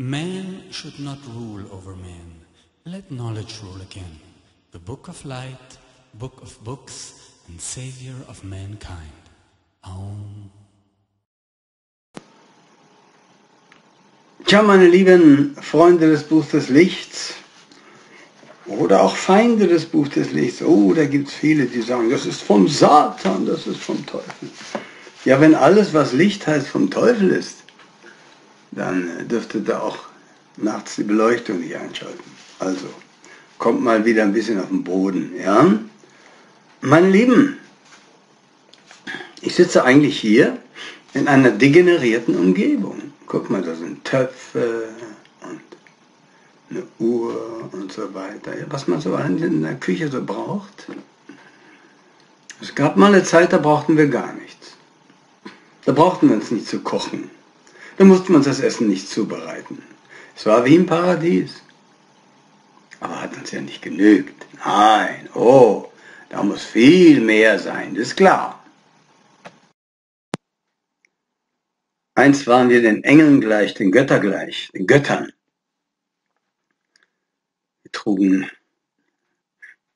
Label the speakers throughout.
Speaker 1: Man should not rule over man. Let knowledge rule again. The book of light, book of books, and savior of mankind. Aum.
Speaker 2: Tja, meine lieben Freunde des Buchs des Lichts oder auch Feinde des Buchs des Lichts, oh, da gibt es viele, die sagen, das ist vom Satan, das ist vom Teufel. Ja, wenn alles, was Licht heißt, vom Teufel ist, dann dürfte da auch nachts die Beleuchtung nicht einschalten. Also, kommt mal wieder ein bisschen auf den Boden, ja? Meine Lieben, ich sitze eigentlich hier in einer degenerierten Umgebung. Guck mal, da sind Töpfe und eine Uhr und so weiter. Was man so in der Küche so braucht. Es gab mal eine Zeit, da brauchten wir gar nichts. Da brauchten wir uns nicht zu kochen. Da musste man das Essen nicht zubereiten. Es war wie im Paradies. Aber hat uns ja nicht genügt. Nein, oh, da muss viel mehr sein, das ist klar. Einst waren wir den Engeln gleich, den Göttern gleich, den Göttern. Wir trugen,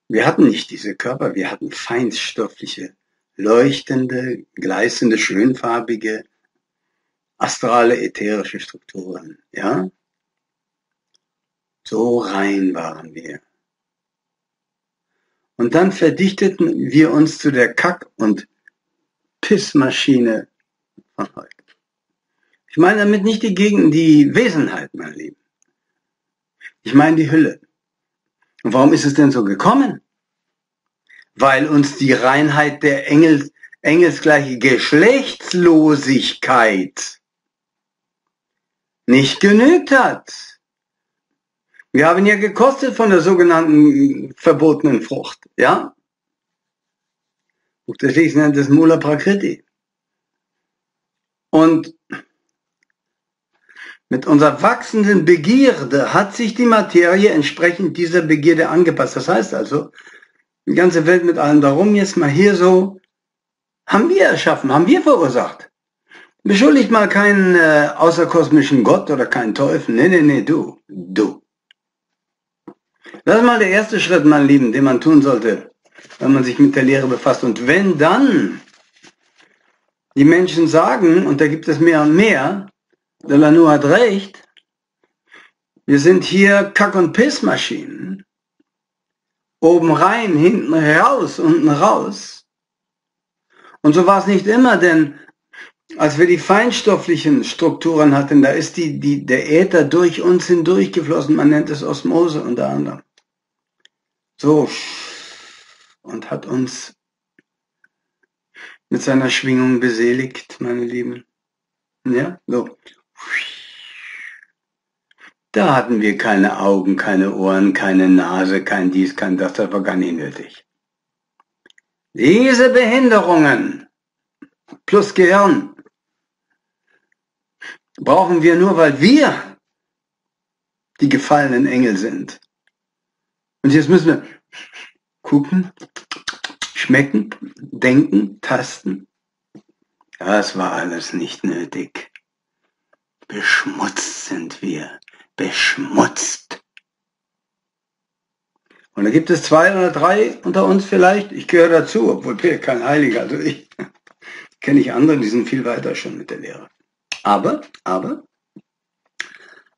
Speaker 2: wir hatten nicht diese Körper, wir hatten feinstoffliche, leuchtende, gleißende, schönfarbige, astrale, ätherische Strukturen, ja? So rein waren wir. Und dann verdichteten wir uns zu der Kack- und Pissmaschine von heute. Ich meine damit nicht die Gegend, die Wesenheit, mein Lieben. Ich meine die Hülle. Und warum ist es denn so gekommen? Weil uns die Reinheit der Engels, engelsgleiche Geschlechtslosigkeit nicht genügt hat. Wir haben ja gekostet von der sogenannten verbotenen Frucht, ja? Buch des Lichts nennt es Mula Prakriti. Und mit unserer wachsenden Begierde hat sich die Materie entsprechend dieser Begierde angepasst. Das heißt also, die ganze Welt mit allem darum, jetzt mal hier so, haben wir erschaffen, haben wir verursacht. Beschuldigt mal keinen äh, außerkosmischen Gott oder keinen Teufel. Nee, nee, nee, du. Du. Das ist mal der erste Schritt, mein Lieben, den man tun sollte, wenn man sich mit der Lehre befasst. Und wenn dann die Menschen sagen, und da gibt es mehr und mehr, Delano hat recht, wir sind hier Kack- und Pissmaschinen, oben rein, hinten raus, unten raus. Und so war es nicht immer, denn als wir die feinstofflichen Strukturen hatten, da ist die, die, der Äther durch uns hindurchgeflossen, man nennt es Osmose unter anderem. So, und hat uns mit seiner Schwingung beseligt, meine Lieben. Ja, so. Da hatten wir keine Augen, keine Ohren, keine Nase, kein dies, kein das, das war gar nicht nötig. Diese Behinderungen plus Gehirn brauchen wir nur, weil wir die gefallenen Engel sind. Und jetzt müssen wir gucken, schmecken, denken, tasten. Das war alles nicht nötig. Beschmutzt sind wir. Beschmutzt. Und da gibt es zwei oder drei unter uns vielleicht. Ich gehöre dazu, obwohl bin kein Heiliger. Also ich kenne ich andere, die sind viel weiter schon mit der Lehre. Aber, aber,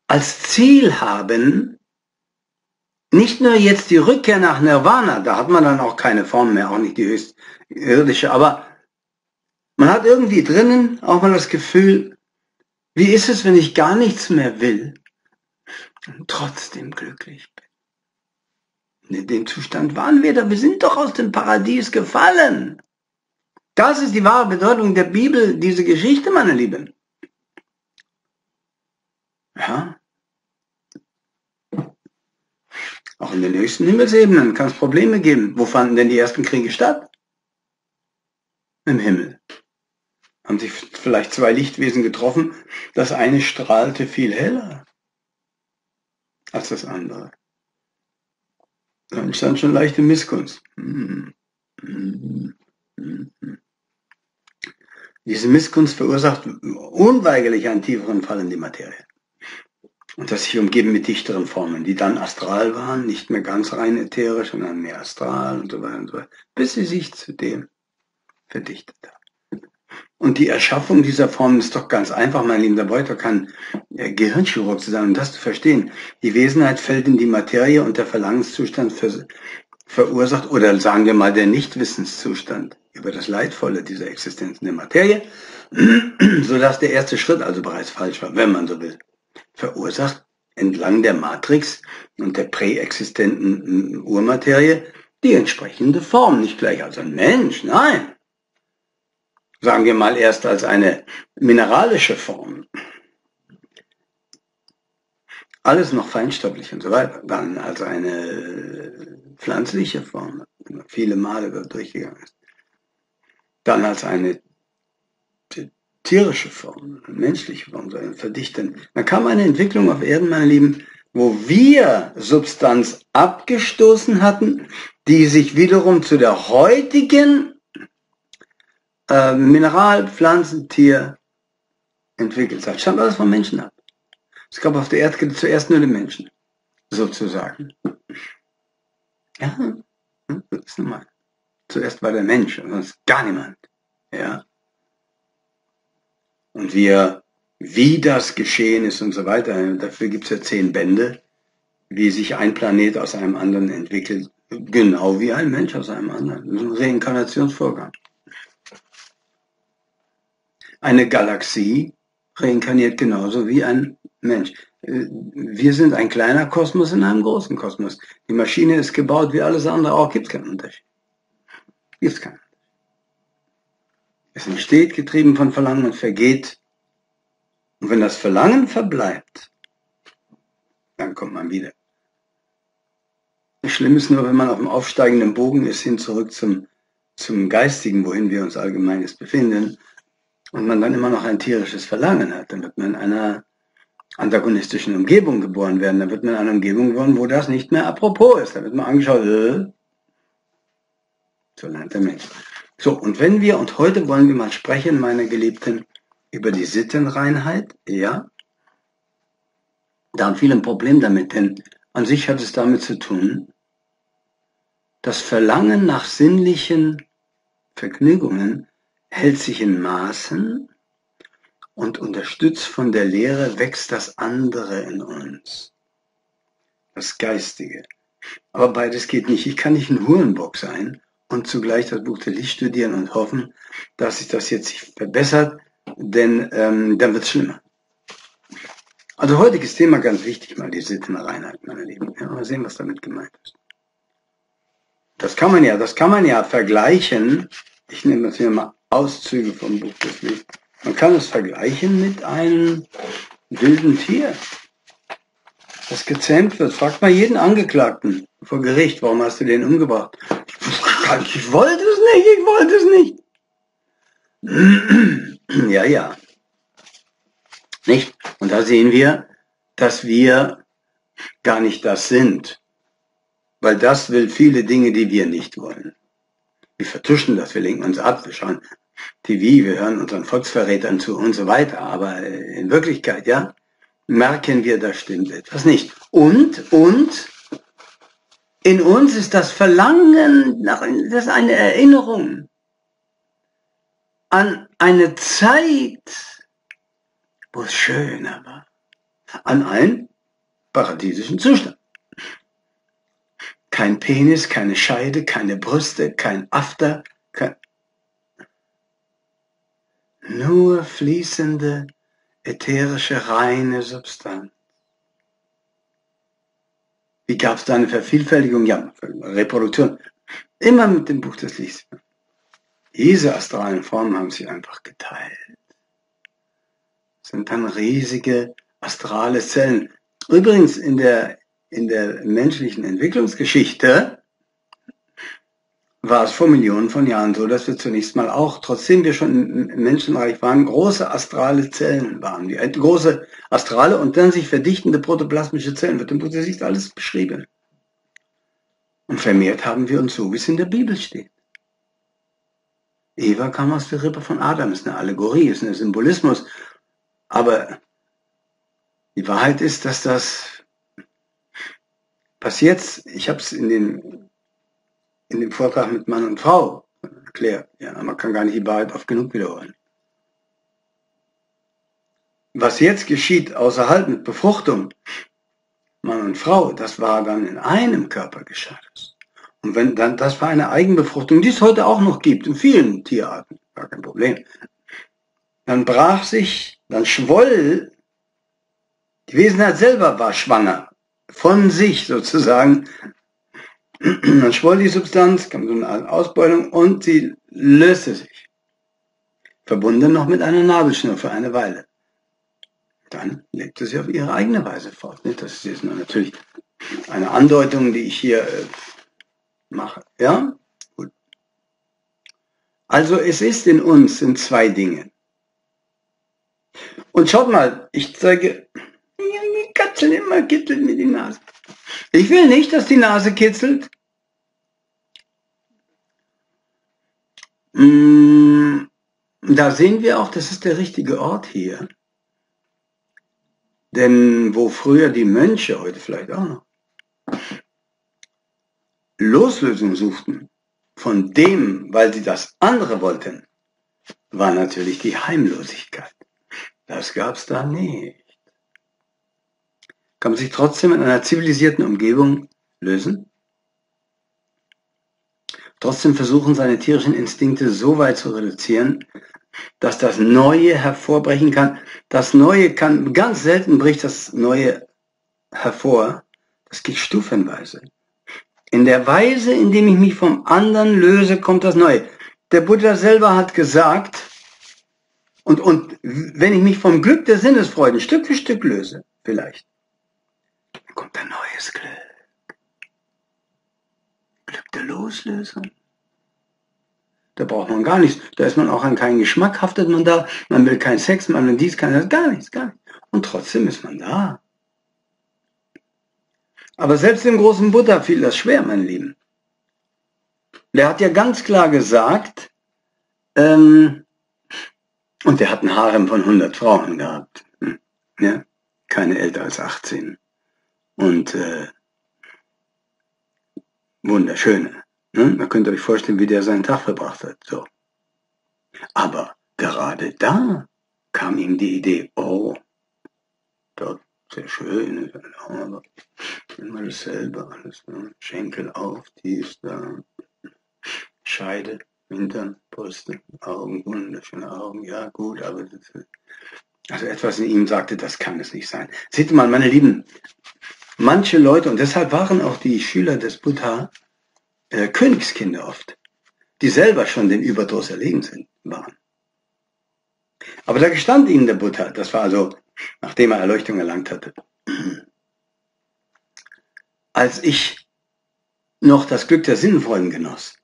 Speaker 2: als Ziel haben, nicht nur jetzt die Rückkehr nach Nirvana, da hat man dann auch keine Form mehr, auch nicht die höchst irdische, aber man hat irgendwie drinnen auch mal das Gefühl, wie ist es, wenn ich gar nichts mehr will und trotzdem glücklich bin? In dem Zustand waren wir da, wir sind doch aus dem Paradies gefallen. Das ist die wahre Bedeutung der Bibel, diese Geschichte, meine Lieben. Ja. Auch in den höchsten Himmelsebenen kann es Probleme geben. Wo fanden denn die ersten Kriege statt? Im Himmel. Haben sich vielleicht zwei Lichtwesen getroffen. Das eine strahlte viel heller als das andere. Da entstand schon leichte Missgunst. Diese Missgunst verursacht unweigerlich einen tieferen Fall in die Materie. Und das sich umgeben mit dichteren Formen, die dann astral waren, nicht mehr ganz rein ätherisch, sondern mehr astral und so weiter und so weiter, bis sie sich zu dem verdichtet haben. Und die Erschaffung dieser Formen ist doch ganz einfach, mein lieber Beuter kann ja, Gehirnchirurg sein, um das zu verstehen. Die Wesenheit fällt in die Materie und der Verlangenszustand für, verursacht, oder sagen wir mal der Nichtwissenszustand über das Leidvolle dieser Existenz in der Materie, sodass der erste Schritt also bereits falsch war, wenn man so will verursacht entlang der Matrix und der präexistenten Urmaterie die entsprechende Form, nicht gleich als ein Mensch, nein. Sagen wir mal erst als eine mineralische Form. Alles noch feinstofflich und so weiter. Dann als eine pflanzliche Form, viele Male durchgegangen ist. Dann als eine tierische Form, menschliche Form, sondern verdichten. Dann kam eine Entwicklung auf Erden, meine Lieben, wo wir Substanz abgestoßen hatten, die sich wiederum zu der heutigen äh, Mineral, Pflanzen, Tier entwickelt hat. Stammt alles vom Menschen ab. Es gab auf der Erde zuerst nur den Menschen, sozusagen. Ja, hm, das ist normal. Zuerst war der Mensch, sonst gar niemand. Ja und wir, wie das geschehen ist und so weiter. Dafür gibt es ja zehn Bände, wie sich ein Planet aus einem anderen entwickelt, genau wie ein Mensch aus einem anderen. Das ist ein Reinkarnationsvorgang. Eine Galaxie reinkarniert genauso wie ein Mensch. Wir sind ein kleiner Kosmos in einem großen Kosmos. Die Maschine ist gebaut wie alles andere, auch gibt es keinen Unterschied. Gibt es keinen. Es entsteht getrieben von Verlangen und vergeht. Und wenn das Verlangen verbleibt, dann kommt man wieder. Schlimm ist nur, wenn man auf dem aufsteigenden Bogen ist, hin zurück zum, zum Geistigen, wohin wir uns allgemein jetzt befinden, und man dann immer noch ein tierisches Verlangen hat, dann wird man in einer antagonistischen Umgebung geboren werden. Dann wird man in einer Umgebung geboren, wo das nicht mehr apropos ist. Da wird man angeschaut, äh, so lernt der Mensch. So, und wenn wir, und heute wollen wir mal sprechen, meine Geliebten, über die Sittenreinheit, ja, da haben viele ein Problem damit, denn an sich hat es damit zu tun, das Verlangen nach sinnlichen Vergnügungen hält sich in Maßen und unterstützt von der Lehre wächst das andere in uns, das Geistige. Aber beides geht nicht. Ich kann nicht ein Hurenbock sein und zugleich das Buch der Licht studieren und hoffen, dass sich das jetzt verbessert, denn ähm, dann wird es schlimmer. Also heutiges Thema ganz wichtig, mal die Sittenreinheit, meine Lieben. Ja, mal sehen, was damit gemeint ist. Das kann man ja, das kann man ja vergleichen. Ich nehme jetzt hier mal Auszüge vom Buch des Lichts. Man kann es vergleichen mit einem wilden Tier, das gezähmt wird. Fragt mal jeden Angeklagten vor Gericht, warum hast du den umgebracht? Ich wollte es nicht, ich wollte es nicht. Ja, ja. Nicht? Und da sehen wir, dass wir gar nicht das sind. Weil das will viele Dinge, die wir nicht wollen. Wir vertuschen das, wir lenken uns ab, wir schauen TV, wir hören unseren Volksverrätern zu und so weiter. Aber in Wirklichkeit, ja, merken wir, da stimmt etwas nicht. Und, und, in uns ist das Verlangen nach, das ist eine Erinnerung an eine Zeit, wo es schöner war. An einen paradiesischen Zustand. Kein Penis, keine Scheide, keine Brüste, kein After, kein nur fließende, ätherische, reine Substanz. Wie gab es da eine Vervielfältigung? Ja, Reproduktion. Immer mit dem Buch des Lichts. Diese astralen Formen haben sich einfach geteilt. Sind dann riesige astrale Zellen. Übrigens in der, in der menschlichen Entwicklungsgeschichte war es vor Millionen von Jahren so, dass wir zunächst mal auch, trotzdem wir schon Menschenreich waren, große astrale Zellen waren. Die große astrale und dann sich verdichtende protoplasmische Zellen, wird im Buch der alles beschrieben. Und vermehrt haben wir uns so, wie es in der Bibel steht. Eva kam aus der Rippe von Adam, ist eine Allegorie, ist ein Symbolismus. Aber Die Wahrheit ist, dass das passiert, ich habe es in, den, in dem Vortrag mit Mann und Frau erklärt. Ja, man kann gar nicht die Wahrheit oft genug wiederholen. Was jetzt geschieht außerhalb mit Befruchtung, Mann und Frau, das war dann in einem Körper geschah Und wenn dann, das war eine Eigenbefruchtung, die es heute auch noch gibt, in vielen Tierarten, gar kein Problem. Dann brach sich, dann schwoll, die Wesenheit selber war schwanger, von sich sozusagen. Dann schwoll die Substanz, kam so eine Ausbeutung und sie löste sich. Verbunden noch mit einer Nabelschnur für eine Weile dann lebte sie auf ihre eigene Weise fort. Das ist jetzt natürlich eine Andeutung, die ich hier äh, mache. Ja? Gut. Also es ist in uns sind zwei Dinge. Und schaut mal, ich zeige, die Katze immer kitzelt mir die Nase. Ich will nicht, dass die Nase kitzelt. Mm, da sehen wir auch, das ist der richtige Ort hier. Denn wo früher die Mönche, heute vielleicht auch noch, Loslösung suchten von dem, weil sie das andere wollten, war natürlich die Heimlosigkeit. Das gab's da nicht. Kann man sich trotzdem in einer zivilisierten Umgebung lösen? Trotzdem versuchen, seine tierischen Instinkte so weit zu reduzieren, dass das Neue hervorbrechen kann. Das Neue kann, ganz selten bricht das Neue hervor. Das geht stufenweise. In der Weise, in dem ich mich vom anderen löse, kommt das Neue. Der Buddha selber hat gesagt, und, und wenn ich mich vom Glück der Sinnesfreuden Stück für Stück löse, vielleicht, kommt ein neues Glück. Glück der Loslösung. Da braucht man gar nichts. Da ist man auch an keinen Geschmack, haftet man da. Man will keinen Sex, man will dies, kein gar nichts, gar nichts. Und trotzdem ist man da. Aber selbst dem großen Buddha fiel das schwer, mein Lieben. Der hat ja ganz klar gesagt, ähm, und der hat einen Harem von 100 Frauen gehabt. Hm, ja? Keine älter als 18. Und äh, wunderschöne. Ne? Man könnte euch vorstellen, wie der seinen Tag verbracht hat. So. Aber gerade da kam ihm die Idee, oh, dort sehr schön, aber immer dasselbe alles. Ne? Schenkel auf, tief da, Scheide, Hintern, Brüste, Augen, wunderschöne Augen, ja gut, aber das, also etwas in ihm sagte, das kann es nicht sein. Seht mal, meine Lieben, manche Leute, und deshalb waren auch die Schüler des Buddha äh, Königskinder oft, die selber schon den Überdruss erlegen sind, waren. Aber da gestand ihnen der Buddha, das war also, nachdem er Erleuchtung erlangt hatte. Als ich noch das Glück der Sinnenfreuden genoss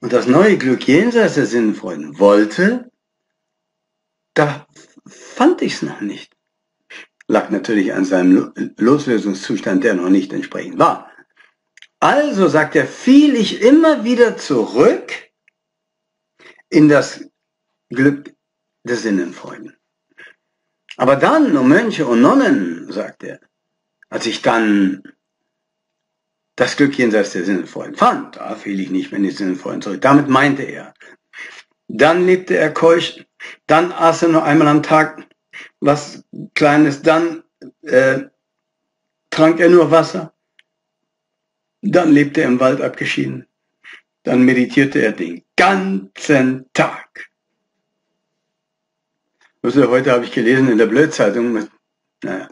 Speaker 2: und das neue Glück jenseits der Sinnenfreuden wollte, da fand ich es noch nicht. Lag natürlich an seinem Loslösungszustand, der noch nicht entsprechend war. Also, sagt er, fiel ich immer wieder zurück in das Glück der Sinnenfreuden. Aber dann, o Mönche und Nonnen, sagt er, als ich dann das Glück jenseits der Sinnenfreuden fand, da fiel ich nicht mehr in die Sinnenfreuden zurück. Damit meinte er. Dann lebte er keusch, dann aß er nur einmal am Tag was Kleines, dann äh, trank er nur Wasser, dann lebte er im Wald abgeschieden. Dann meditierte er den ganzen Tag. Also heute habe ich gelesen in der Blödzeitung, naja.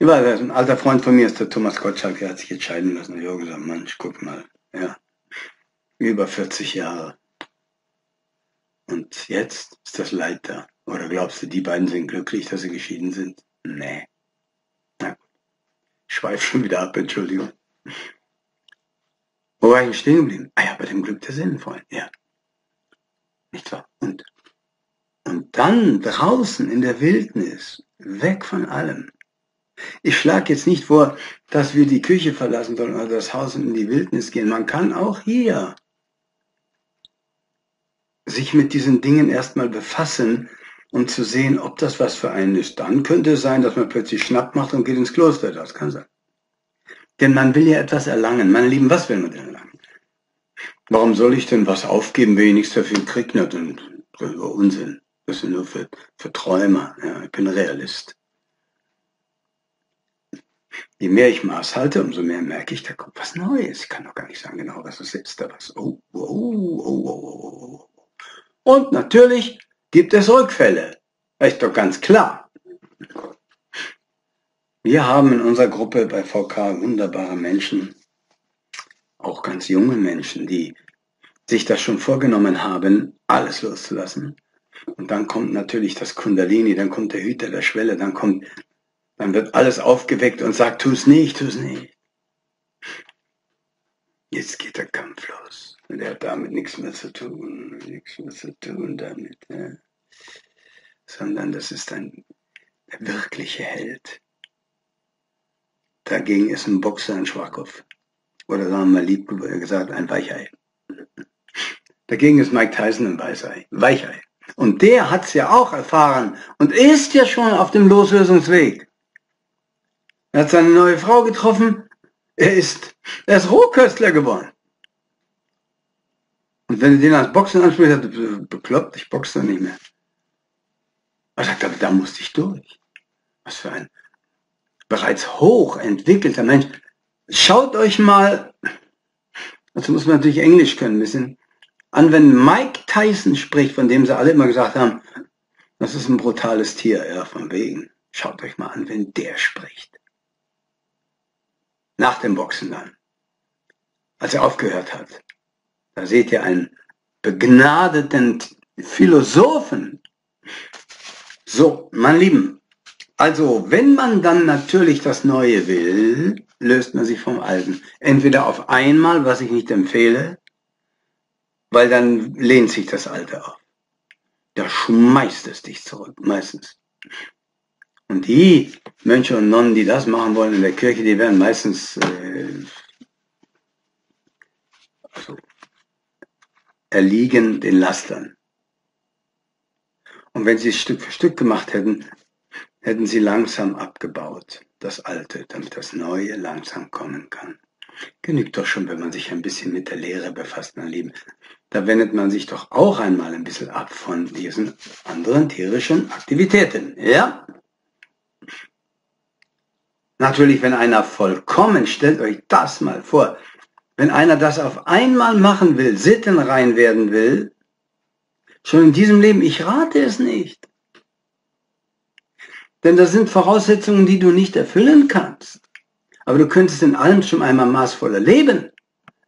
Speaker 2: War, ein alter Freund von mir ist der Thomas Gottschalk, der hat sich entscheiden lassen. Ich habe gesagt, Mensch, guck mal, ja, über 40 Jahre. Und jetzt ist das Leid da. Oder glaubst du, die beiden sind glücklich, dass sie geschieden sind? Nee schweife schon wieder ab, Entschuldigung. Wo war ich stehen geblieben? Ah ja, bei dem Glück der Sinnvollen, ja. Nicht wahr? Und, und dann draußen in der Wildnis, weg von allem. Ich schlage jetzt nicht vor, dass wir die Küche verlassen sollen oder das Haus und in die Wildnis gehen. Man kann auch hier sich mit diesen Dingen erstmal befassen, um zu sehen, ob das was für einen ist. Dann könnte es sein, dass man plötzlich Schnapp macht und geht ins Kloster. Das kann sein. Denn man will ja etwas erlangen. Meine Lieben, was will man denn erlangen? Warum soll ich denn was aufgeben, wenn ich nichts dafür kriege? Das ist Unsinn. Das ist nur für, für Träumer. Ja, ich bin Realist. Je mehr ich Maß halte, umso mehr merke ich, da kommt was Neues. Ich kann doch gar nicht sagen genau, was es ist. Da was. Oh, oh, oh, oh, oh. Und natürlich gibt es Rückfälle. Ist doch ganz klar. Wir haben in unserer Gruppe bei VK wunderbare Menschen, auch ganz junge Menschen, die sich das schon vorgenommen haben, alles loszulassen. Und dann kommt natürlich das Kundalini, dann kommt der Hüter der Schwelle, dann kommt dann wird alles aufgeweckt und sagt, tu's nicht, tu's nicht. Jetzt geht der Kampf los. Und er hat damit nichts mehr zu tun, nichts mehr zu tun damit. Ja. Sondern das ist ein der wirkliche Held. Dagegen ist ein Boxer ein Schwachkopf. Oder sagen wir mal lieb gesagt, ein Weichei. Dagegen ist Mike Tyson ein Weichei. Weichei. Und der hat's ja auch erfahren und ist ja schon auf dem Loslösungsweg. Er hat seine neue Frau getroffen. Er ist, er ist Rohköstler geworden. Und wenn du den als Boxen ansprichst, sagt er, bekloppt, ich boxe doch nicht mehr. Er sagt, aber da musste ich durch. Was für ein bereits hoch entwickelter Mensch. Schaut euch mal, dazu muss man natürlich Englisch können ein bisschen, an, wenn Mike Tyson spricht, von dem sie alle immer gesagt haben, das ist ein brutales Tier, ja, von wegen. Schaut euch mal an, wenn der spricht nach dem Boxen dann, als er aufgehört hat. Da seht ihr einen begnadeten Philosophen. So, mein Lieben, also wenn man dann natürlich das Neue will, löst man sich vom Alten. Entweder auf einmal, was ich nicht empfehle, weil dann lehnt sich das Alte auf. Da schmeißt es dich zurück, meistens. Und die Mönche und Nonnen, die das machen wollen in der Kirche, die werden meistens äh, also, erliegen den Lastern. Und wenn sie es Stück für Stück gemacht hätten, hätten sie langsam abgebaut, das Alte, damit das Neue langsam kommen kann. Genügt doch schon, wenn man sich ein bisschen mit der Lehre befasst, mein Lieben. Da wendet man sich doch auch einmal ein bisschen ab von diesen anderen tierischen Aktivitäten. Ja? Natürlich, wenn einer vollkommen, stellt euch das mal vor, wenn einer das auf einmal machen will, sittenrein werden will, schon in diesem Leben, ich rate es nicht. Denn das sind Voraussetzungen, die du nicht erfüllen kannst. Aber du könntest in allem schon einmal maßvoller leben.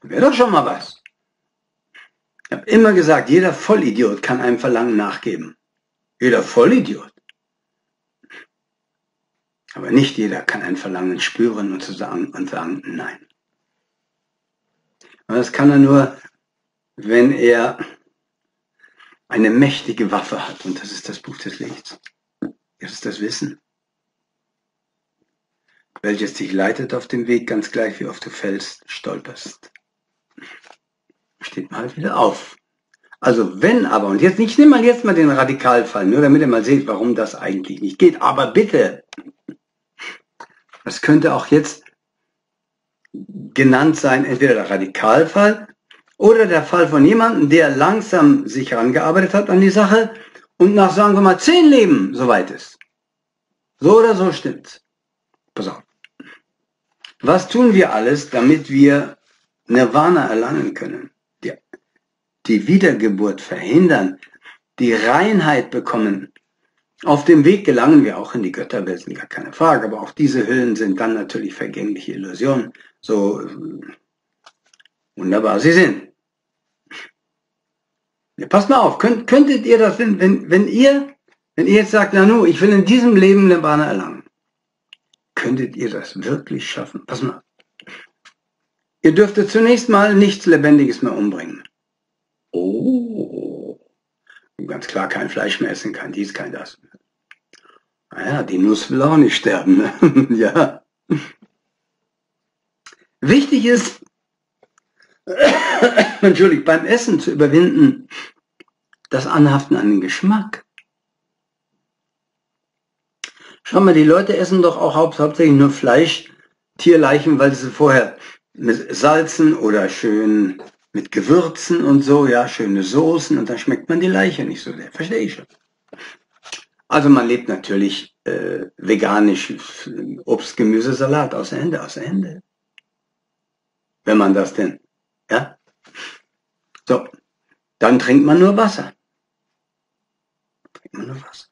Speaker 2: Wäre doch schon mal was. Ich habe immer gesagt, jeder Vollidiot kann einem Verlangen nachgeben. Jeder Vollidiot. Aber nicht jeder kann ein Verlangen spüren und, sagen, und sagen, nein. Aber das kann er nur, wenn er eine mächtige Waffe hat. Und das ist das Buch des Lichts. Das ist das Wissen. Welches dich leitet auf dem Weg, ganz gleich wie oft du fällst, stolperst. Steht mal wieder auf. Also wenn aber, und jetzt, ich nehme mal jetzt mal den Radikalfall, nur damit ihr mal seht, warum das eigentlich nicht geht. Aber bitte, das könnte auch jetzt genannt sein, entweder der Radikalfall oder der Fall von jemandem, der langsam sich herangearbeitet hat an die Sache und nach, sagen wir mal, zehn Leben soweit ist. So oder so stimmt's. Pass auf. Was tun wir alles, damit wir Nirvana erlangen können? Die, die Wiedergeburt verhindern, die Reinheit bekommen, auf dem Weg gelangen wir auch in die Götterwelt, gar keine Frage, aber auch diese Hüllen sind dann natürlich vergängliche Illusionen, so wunderbar sie sind. Ja, passt mal auf, könnt, könntet ihr das, wenn, wenn, wenn ihr, wenn ihr jetzt sagt, Nanu, ich will in diesem Leben Nirvana erlangen, könntet ihr das wirklich schaffen? Pass mal. Ihr dürftet zunächst mal nichts Lebendiges mehr umbringen. Oh, ganz klar kein Fleisch mehr essen, kein dies, kein das. Naja, die Nuss will auch nicht sterben. Ne? ja. Wichtig ist, Entschuldigt, beim Essen zu überwinden, das Anhaften an den Geschmack. Schau mal, die Leute essen doch auch haupt, hauptsächlich nur Fleisch, Tierleichen, weil sie vorher mit Salzen oder schön mit Gewürzen und so, ja, schöne Soßen und dann schmeckt man die Leiche nicht so sehr. Verstehe ich schon. Also man lebt natürlich äh, veganisch, Obst, Gemüse, Salat, außer Ende, außer Ende. Wenn man das denn, ja. So, dann trinkt man nur Wasser. Trinkt man nur Wasser.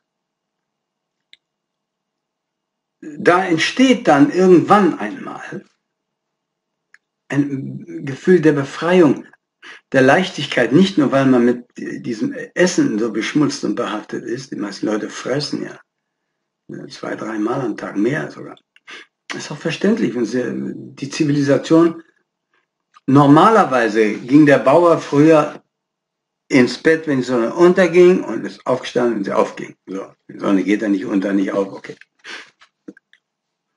Speaker 2: Da entsteht dann irgendwann einmal ein Gefühl der Befreiung, der Leichtigkeit, nicht nur weil man mit diesem Essen so beschmutzt und behaftet ist, die meisten Leute fressen ja zwei, dreimal am Tag mehr sogar. Das ist auch verständlich. Wenn die Zivilisation, normalerweise ging der Bauer früher ins Bett, wenn die Sonne unterging und ist aufgestanden, wenn sie aufging. So, die Sonne geht dann nicht unter, nicht auf, okay.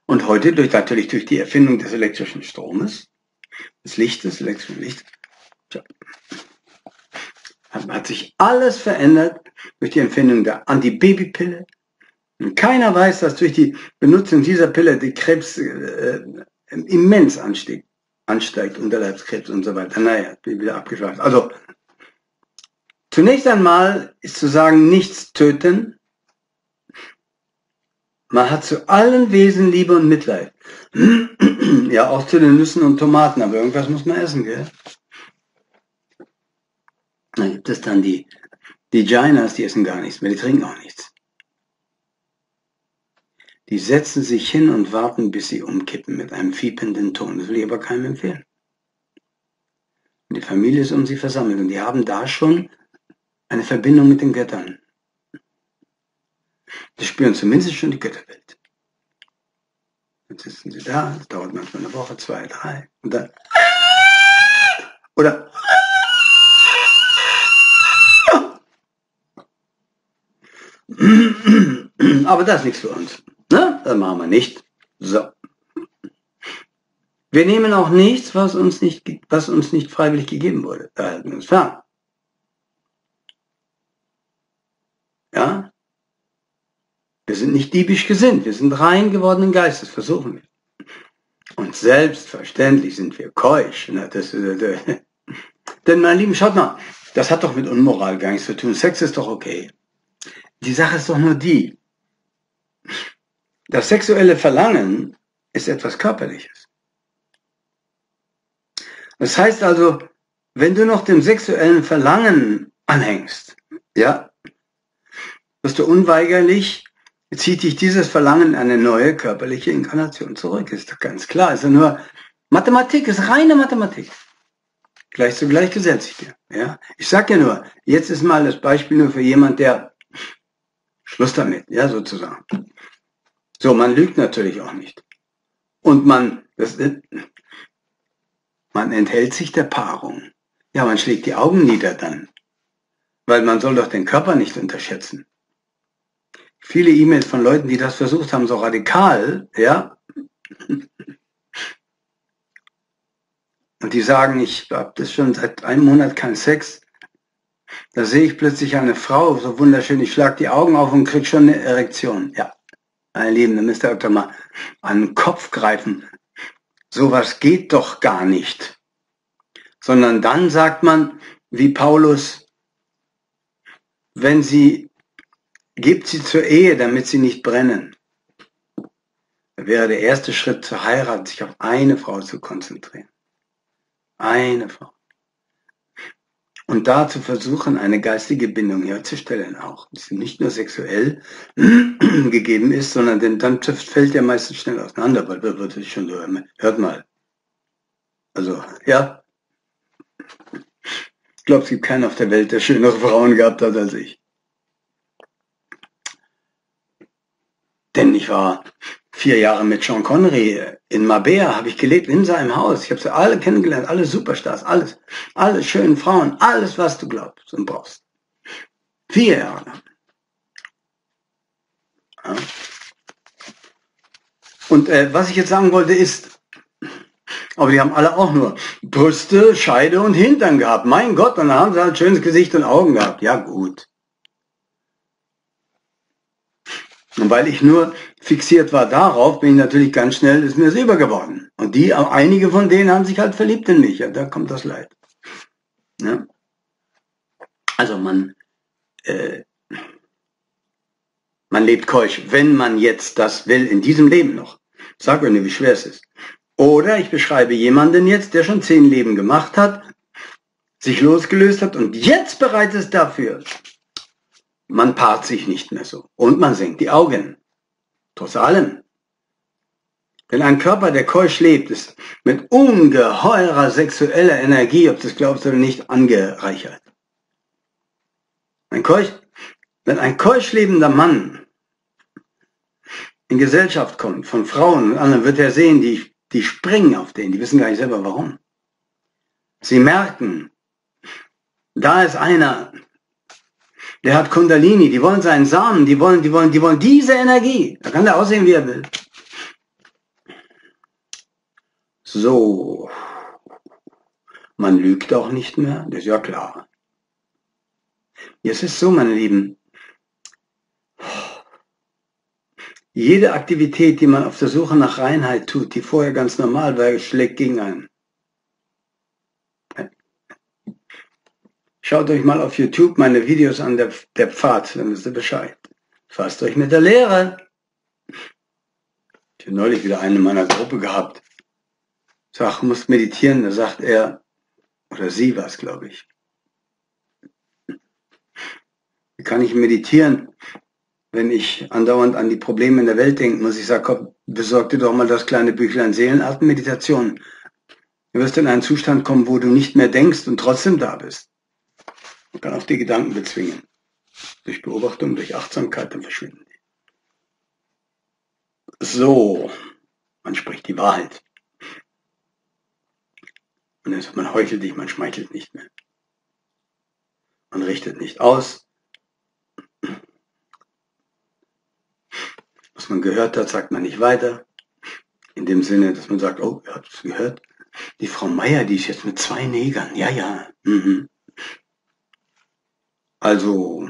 Speaker 2: Und heute durch, natürlich durch die Erfindung des elektrischen Stromes, des Lichtes, elektrischen Lichtes, tja, hat sich alles verändert durch die Erfindung der Antibabypille. Und keiner weiß, dass durch die Benutzung dieser Pille die Krebs äh, immens ansteigt, ansteigt, Unterleibskrebs und so weiter. Naja, bin wieder abgeschweift. Also, zunächst einmal ist zu sagen, nichts töten, man hat zu allen Wesen Liebe und Mitleid. ja, auch zu den Nüssen und Tomaten, aber irgendwas muss man essen, gell? Dann gibt es dann die, die Ginas, die essen gar nichts mehr, die trinken auch nichts. Die setzen sich hin und warten, bis sie umkippen mit einem fiependen Ton. Das will ich aber keinem empfehlen. Und die Familie ist um sie versammelt und die haben da schon eine Verbindung mit den Göttern. Die spüren zumindest schon die Götterwelt. Dann sitzen sie da, das dauert manchmal eine Woche, zwei, drei. Und dann. Oder. Aber das ist nichts für uns. Ne? Das machen wir nicht. So. Wir nehmen auch nichts, was uns nicht, was uns nicht freiwillig gegeben wurde. Da halten wir uns fern. Ja? Wir sind nicht diebisch gesinnt, wir sind rein gewordenen Geistes, versuchen wir. Und selbstverständlich sind wir keusch. Ne? Das, äh, denn mein Lieben, schaut mal, das hat doch mit Unmoral gar nichts zu tun. Sex ist doch okay. Die Sache ist doch nur die. Das sexuelle Verlangen ist etwas Körperliches. Das heißt also, wenn du noch dem sexuellen Verlangen anhängst, ja, wirst du unweigerlich zieht dich dieses Verlangen in eine neue körperliche Inkarnation zurück. Ist doch ganz klar. Ist ja nur Mathematik, ist reine Mathematik. Gleich zu gleich gesetzt ich dir. Ja? Ich sag ja nur, jetzt ist mal das Beispiel nur für jemand, der Schluss damit, ja, sozusagen. So, man lügt natürlich auch nicht. Und man, das, man enthält sich der Paarung. Ja, man schlägt die Augen nieder dann. Weil man soll doch den Körper nicht unterschätzen viele E-Mails von Leuten, die das versucht haben, so radikal, ja. Und die sagen, ich habe das schon seit einem Monat kein Sex. Da sehe ich plötzlich eine Frau, so wunderschön, ich schlag die Augen auf und krieg schon eine Erektion. Ja, mein Leben, da müsst ihr öfter mal an den Kopf greifen. Sowas geht doch gar nicht. Sondern dann sagt man, wie Paulus, wenn sie Gebt sie zur Ehe, damit sie nicht brennen. Da wäre der erste Schritt zur Heirat, sich auf eine Frau zu konzentrieren. Eine Frau. Und da zu versuchen, eine geistige Bindung herzustellen auch. Die nicht nur sexuell gegeben ist, sondern denn dann fällt der meistens schnell auseinander, weil wir wird schon so, hört mal. Also, ja. Ich glaube, es gibt keinen auf der Welt, der schönere Frauen gehabt hat als ich. Denn ich war vier Jahre mit Sean Connery in Mabea, habe ich gelebt in seinem Haus. Ich habe sie alle kennengelernt, alle Superstars, alles, alle schönen Frauen, alles, was du glaubst und brauchst. Vier Jahre lang. Ja. Und äh, was ich jetzt sagen wollte ist, aber die haben alle auch nur Brüste, Scheide und Hintern gehabt. Mein Gott, und dann haben sie halt schönes Gesicht und Augen gehabt. Ja gut. Und weil ich nur fixiert war darauf, bin ich natürlich ganz schnell, ist mir das übergeworden. Und die, einige von denen haben sich halt verliebt in mich. Ja, da kommt das Leid. Ja? Also man, äh, man lebt keusch, wenn man jetzt das will, in diesem Leben noch. Sag mir nicht, wie schwer es ist. Oder ich beschreibe jemanden jetzt, der schon zehn Leben gemacht hat, sich losgelöst hat und jetzt bereit ist dafür. Man paart sich nicht mehr so. Und man senkt die Augen. Trotz allem. Denn ein Körper, der keusch lebt, ist mit ungeheurer sexueller Energie, ob du es glaubst oder nicht, angereichert. Ein keusch, wenn ein keusch lebender Mann in Gesellschaft kommt, von Frauen und anderen, wird er sehen, die, die springen auf den, die wissen gar nicht selber warum. Sie merken, da ist einer, der hat Kundalini, die wollen seinen Samen, die wollen, die wollen, die wollen diese Energie. Da kann der aussehen, wie er will. So. Man lügt auch nicht mehr, das ist ja klar. Jetzt ist so, meine Lieben. Jede Aktivität, die man auf der Suche nach Reinheit tut, die vorher ganz normal war, schlägt gegen einen. Schaut euch mal auf YouTube meine Videos an, der, der Pfad, dann wisst ihr Bescheid. Fasst euch mit der Lehre. Ich habe neulich wieder eine in meiner Gruppe gehabt. Sag, musst meditieren, da sagt er, oder sie war es, glaube ich. Wie kann ich meditieren, wenn ich andauernd an die Probleme in der Welt denken muss? Ich sage, komm, besorg dir doch mal das kleine Büchlein Seelenartenmeditation. Du wirst in einen Zustand kommen, wo du nicht mehr denkst und trotzdem da bist. Man kann auch die Gedanken bezwingen. Durch Beobachtung, durch Achtsamkeit, dann verschwinden die. So, man spricht die Wahrheit. Und sagt man heuchelt nicht, man schmeichelt nicht mehr. Man richtet nicht aus. Was man gehört hat, sagt man nicht weiter. In dem Sinne, dass man sagt, oh, ihr habt es gehört. Die Frau Meier, die ist jetzt mit zwei Negern. Ja, ja. Mhm. Also,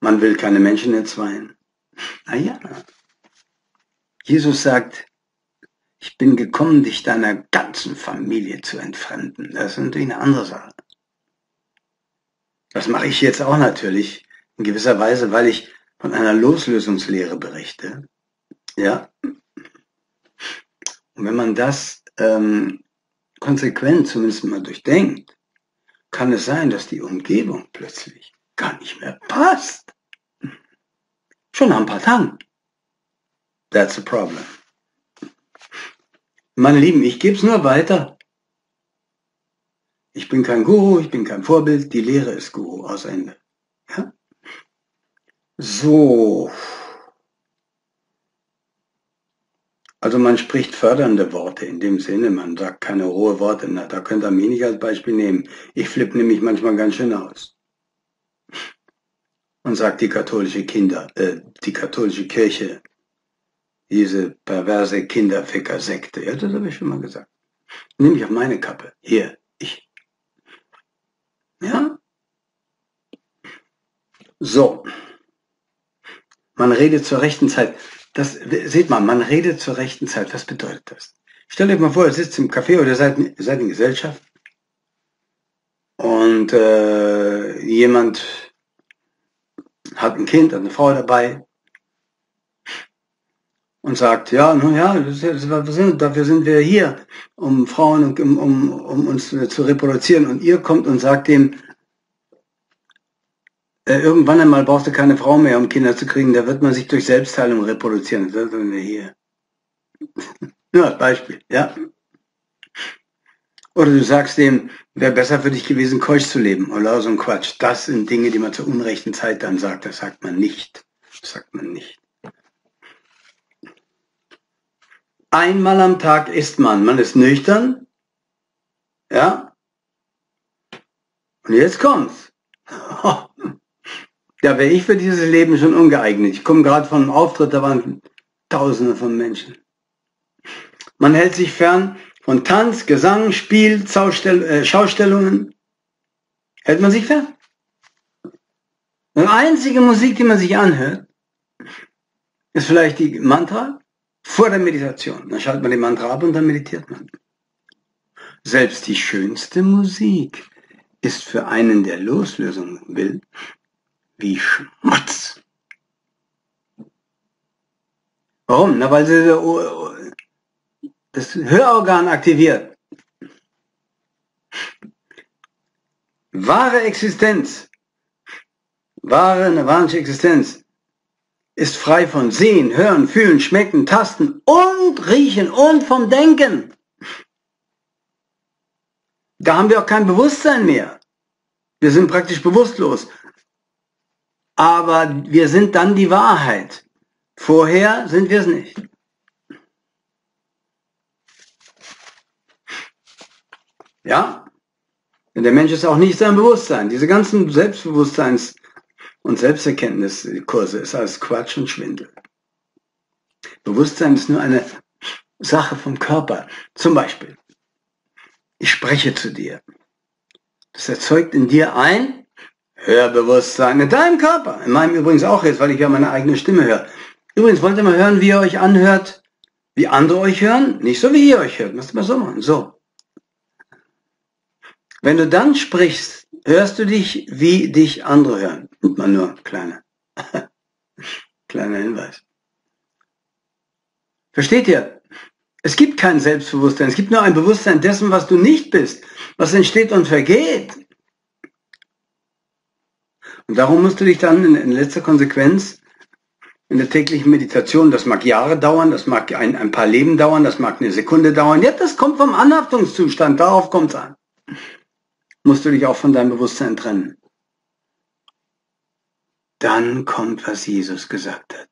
Speaker 2: man will keine Menschen entzweien. Naja, Jesus sagt, ich bin gekommen, dich deiner ganzen Familie zu entfremden. Das ist natürlich eine andere Sache. Das mache ich jetzt auch natürlich, in gewisser Weise, weil ich von einer Loslösungslehre berichte. Ja. Und wenn man das ähm, konsequent zumindest mal durchdenkt, kann es sein, dass die Umgebung plötzlich gar nicht mehr passt. Schon nach ein paar Tagen. That's a problem. Meine Lieben, ich gebe es nur weiter. Ich bin kein Guru, ich bin kein Vorbild, die Lehre ist Guru, aus Ende. Ja? So. Also man spricht fördernde Worte in dem Sinne, man sagt keine rohe Worte. Na, da könnt ihr mich nicht als Beispiel nehmen. Ich flippe nämlich manchmal ganz schön aus. Und sagt die katholische Kinder, äh, die katholische Kirche diese perverse Kinderficker-Sekte. Ja, das habe ich schon mal gesagt. Nehme ich auf meine Kappe. Hier, ich. Ja? So. Man redet zur rechten Zeit. Das, seht mal, man redet zur rechten Zeit. Was bedeutet das? Stellt euch mal vor, ihr sitzt im Café oder seid, seid in Gesellschaft und äh, jemand hat ein Kind, eine Frau dabei, und sagt, ja, nun ja, dafür sind wir hier, um Frauen und um, um, um uns zu reproduzieren. Und ihr kommt und sagt dem, irgendwann einmal brauchst du keine Frau mehr, um Kinder zu kriegen, da wird man sich durch Selbstheilung reproduzieren. Das sind wir hier. Nur als Beispiel, ja. Oder du sagst dem, wäre besser für dich gewesen, keusch zu leben. Oder so ein Quatsch. Das sind Dinge, die man zur unrechten Zeit dann sagt. Das sagt man nicht. Das sagt man nicht. Einmal am Tag isst man. Man ist nüchtern. Ja. Und jetzt kommt's. Da wäre ich für dieses Leben schon ungeeignet. Ich komme gerade von einem Auftritt, da waren Tausende von Menschen. Man hält sich fern von Tanz, Gesang, Spiel, Zaustell äh, Schaustellungen. Hält man sich fern. Die einzige Musik, die man sich anhört, ist vielleicht die Mantra vor der Meditation. Dann schaltet man die Mantra ab und dann meditiert man. Selbst die schönste Musik ist für einen, der Loslösung will, wie Schmutz. Warum? Na, weil sie das Hörorgan aktiviert. Wahre Existenz, wahre nirvanische Existenz ist frei von Sehen, Hören, Fühlen, Schmecken, Tasten und Riechen und vom Denken. Da haben wir auch kein Bewusstsein mehr. Wir sind praktisch bewusstlos. Aber wir sind dann die Wahrheit. Vorher sind wir es nicht. Ja? Denn der Mensch ist auch nicht sein Bewusstsein. Diese ganzen Selbstbewusstseins- und Selbsterkenntniskurse ist alles Quatsch und Schwindel. Bewusstsein ist nur eine Sache vom Körper. Zum Beispiel, ich spreche zu dir. Das erzeugt in dir ein Hörbewusstsein in deinem Körper. In meinem übrigens auch jetzt, weil ich ja meine eigene Stimme höre. Übrigens, wollt ihr mal hören, wie ihr euch anhört, wie andere euch hören? Nicht so, wie ihr euch hört. Müsst ihr mal so machen. So. Wenn du dann sprichst, hörst du dich, wie dich andere hören. Und mal nur kleiner, kleiner Hinweis. Versteht ihr? Es gibt kein Selbstbewusstsein. Es gibt nur ein Bewusstsein dessen, was du nicht bist, was entsteht und vergeht. Und darum musst du dich dann in, in letzter Konsequenz in der täglichen Meditation, das mag Jahre dauern, das mag ein, ein paar Leben dauern, das mag eine Sekunde dauern. Ja, das kommt vom Anhaftungszustand, darauf kommt es an musst du dich auch von deinem Bewusstsein trennen. Dann kommt, was Jesus gesagt hat.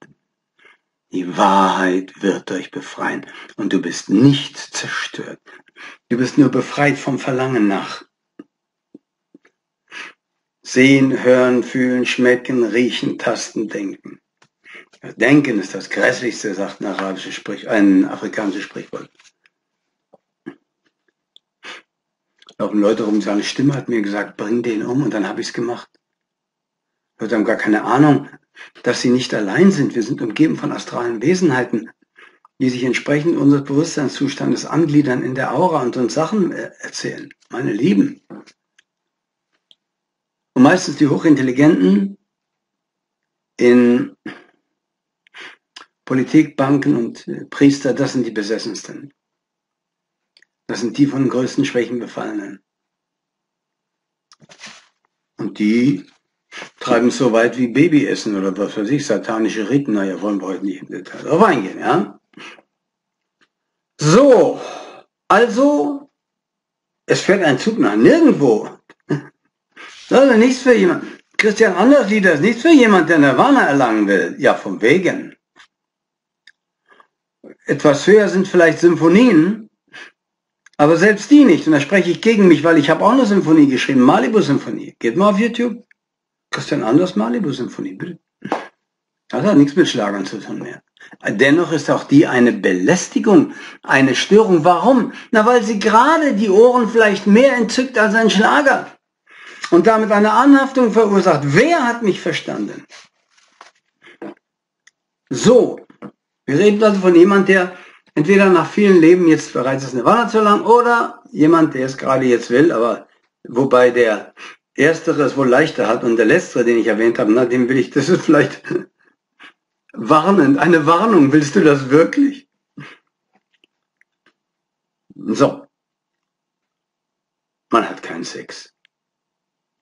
Speaker 2: Die Wahrheit wird euch befreien und du bist nicht zerstört. Du bist nur befreit vom Verlangen nach. Sehen, hören, fühlen, schmecken, riechen, tasten, denken. Denken ist das Grässlichste, sagt ein, arabisches Sprich, ein afrikanisches Sprichwort. laufen Leute rum, seine Stimme hat mir gesagt, bring den um und dann habe ich es gemacht. Leute haben gar keine Ahnung, dass sie nicht allein sind. Wir sind umgeben von astralen Wesenheiten, die sich entsprechend unseres Bewusstseinszustandes angliedern in der Aura und uns Sachen äh, erzählen. Meine Lieben. Und meistens die Hochintelligenten in Politik, Banken und äh, Priester, das sind die Besessensten. Das sind die von größten Schwächen befallenen. Und die treiben es so weit wie Babyessen oder was weiß ich, satanische Riten. Naja, wollen wir heute nicht im Detail darauf eingehen, ja? So, also, es fährt ein Zug nach nirgendwo. Das ist nichts für jemand. Christian Anderslieder ist nichts für jemand, der Nirvana erlangen will. Ja, vom Wegen. Etwas höher sind vielleicht Symphonien, aber selbst die nicht. Und da spreche ich gegen mich, weil ich habe auch eine Symphonie geschrieben, Malibu-Symphonie. Geht mal auf YouTube. Christian Anders Malibu-Symphonie, bitte. Das hat nichts mit Schlagern zu tun mehr. Dennoch ist auch die eine Belästigung, eine Störung. Warum? Na, weil sie gerade die Ohren vielleicht mehr entzückt als ein Schlager und damit eine Anhaftung verursacht. Wer hat mich verstanden? So, wir reden also von jemand, der entweder nach vielen Leben jetzt bereits das Nirvana zu lang oder jemand, der es gerade jetzt will, aber wobei der Erstere es wohl leichter hat und der Letztere, den ich erwähnt habe, na, dem will ich, das ist vielleicht warnend, eine Warnung, willst du das wirklich? So. Man hat keinen Sex.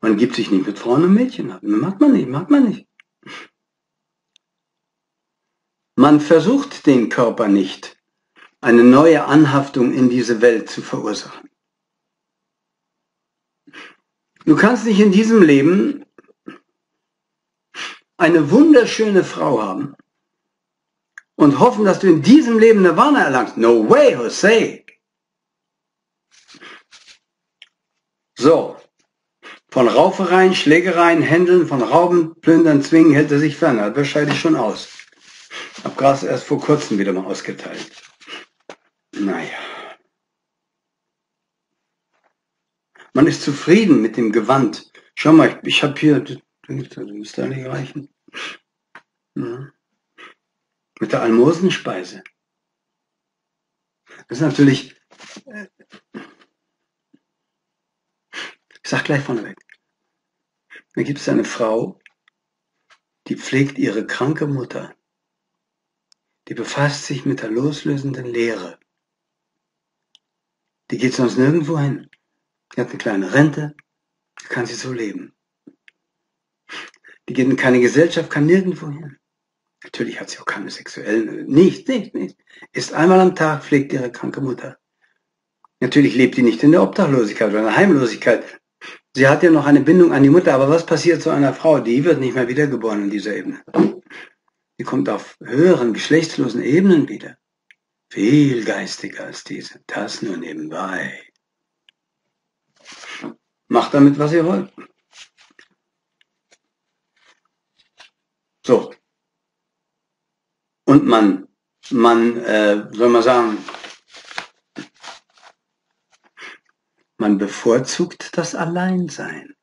Speaker 2: Man gibt sich nicht mit Frauen und Mädchen ab. Macht man nicht, macht man nicht. Man versucht den Körper nicht eine neue Anhaftung in diese Welt zu verursachen. Du kannst nicht in diesem Leben eine wunderschöne Frau haben und hoffen, dass du in diesem Leben Nirvana erlangst. No way, Jose. So, von Raufereien, Schlägereien, Händeln, von Rauben, Plündern, Zwingen hält er sich fern. Das scheide ich schon aus. Hab gerade erst vor kurzem wieder mal ausgeteilt. Naja. Man ist zufrieden mit dem Gewand. Schau mal, ich, ich habe hier Das müsste nicht reichen. Ja. Mit der Almosenspeise. Das ist natürlich, äh, ich sag gleich vorneweg, da gibt es eine Frau, die pflegt ihre kranke Mutter. Die befasst sich mit der loslösenden Lehre. Die geht sonst nirgendwo hin. Die hat eine kleine Rente, kann sie so leben. Die geht in keine Gesellschaft, kann nirgendwo hin. Natürlich hat sie auch keine sexuellen, nicht, nicht, nicht. Ist einmal am Tag, pflegt ihre kranke Mutter. Natürlich lebt die nicht in der Obdachlosigkeit oder in der Heimlosigkeit. Sie hat ja noch eine Bindung an die Mutter, aber was passiert zu einer Frau? Die wird nicht mehr wiedergeboren in dieser Ebene. Die kommt auf höheren, geschlechtslosen Ebenen wieder. Viel geistiger als diese. Das nur nebenbei. Macht damit, was ihr wollt. So. Und man, man, äh, soll man sagen, man bevorzugt das Alleinsein.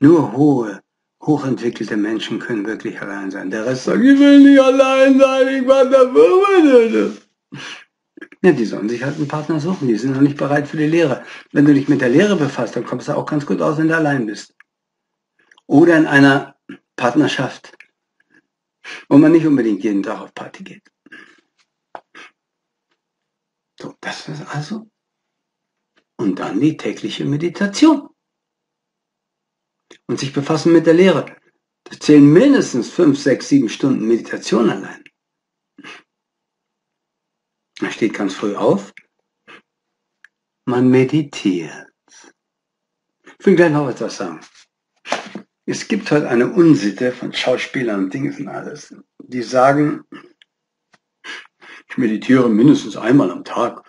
Speaker 2: Nur hohe, hochentwickelte Menschen können wirklich allein sein. Der Rest sagt, ich will nicht allein sein, ich war der Firma. Ja, die sollen sich halt einen Partner suchen, die sind noch nicht bereit für die Lehre. Wenn du dich mit der Lehre befasst, dann kommst du auch ganz gut aus, wenn du allein bist. Oder in einer Partnerschaft, wo man nicht unbedingt jeden Tag auf Party geht. So, das ist also. Und dann die tägliche Meditation und sich befassen mit der Lehre. Das zählen mindestens fünf, sechs, sieben Stunden Meditation allein. Man steht ganz früh auf. Man meditiert. Ich will gleich noch etwas sagen. Es gibt heute eine Unsitte von Schauspielern und Dingen und alles, die sagen, ich meditiere mindestens einmal am Tag.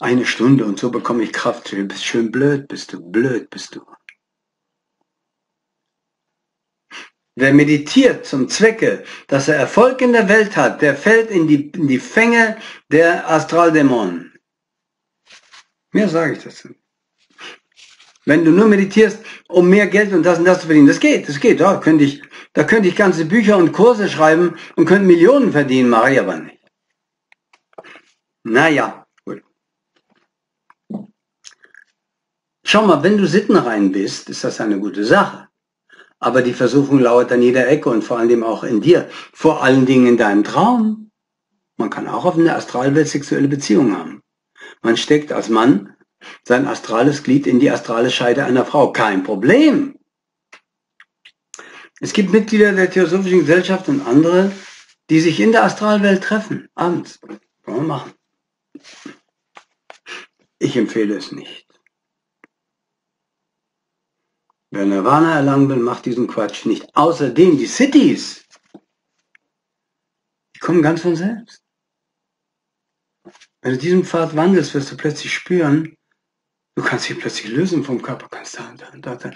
Speaker 2: Eine Stunde und so bekomme ich Kraft. Du bist schön blöd, bist du, blöd bist du. Wer meditiert zum Zwecke, dass er Erfolg in der Welt hat, der fällt in die, in die Fänge der Astraldämonen. Mehr sage ich dazu. Wenn du nur meditierst, um mehr Geld und das und das zu verdienen, das geht, das geht. Da könnte ich, da könnte ich ganze Bücher und Kurse schreiben und könnte Millionen verdienen, mache ich aber nicht. Naja, gut. Schau mal, wenn du sittenrein bist, ist das eine gute Sache. Aber die Versuchung lauert an jeder Ecke und vor allem auch in dir. Vor allen Dingen in deinem Traum. Man kann auch auf eine Astralwelt sexuelle Beziehungen haben. Man steckt als Mann sein astrales Glied in die astrale Scheide einer Frau. Kein Problem. Es gibt Mitglieder der Theosophischen Gesellschaft und andere, die sich in der Astralwelt treffen. Abends. Können wir machen. Ich empfehle es nicht. Wer Nirvana erlangen will, macht diesen Quatsch nicht. Außerdem die Cities, die kommen ganz von selbst. Wenn du diesen Pfad wandelst, wirst du plötzlich spüren, du kannst dich plötzlich lösen vom Körper. Kannst da, da, da,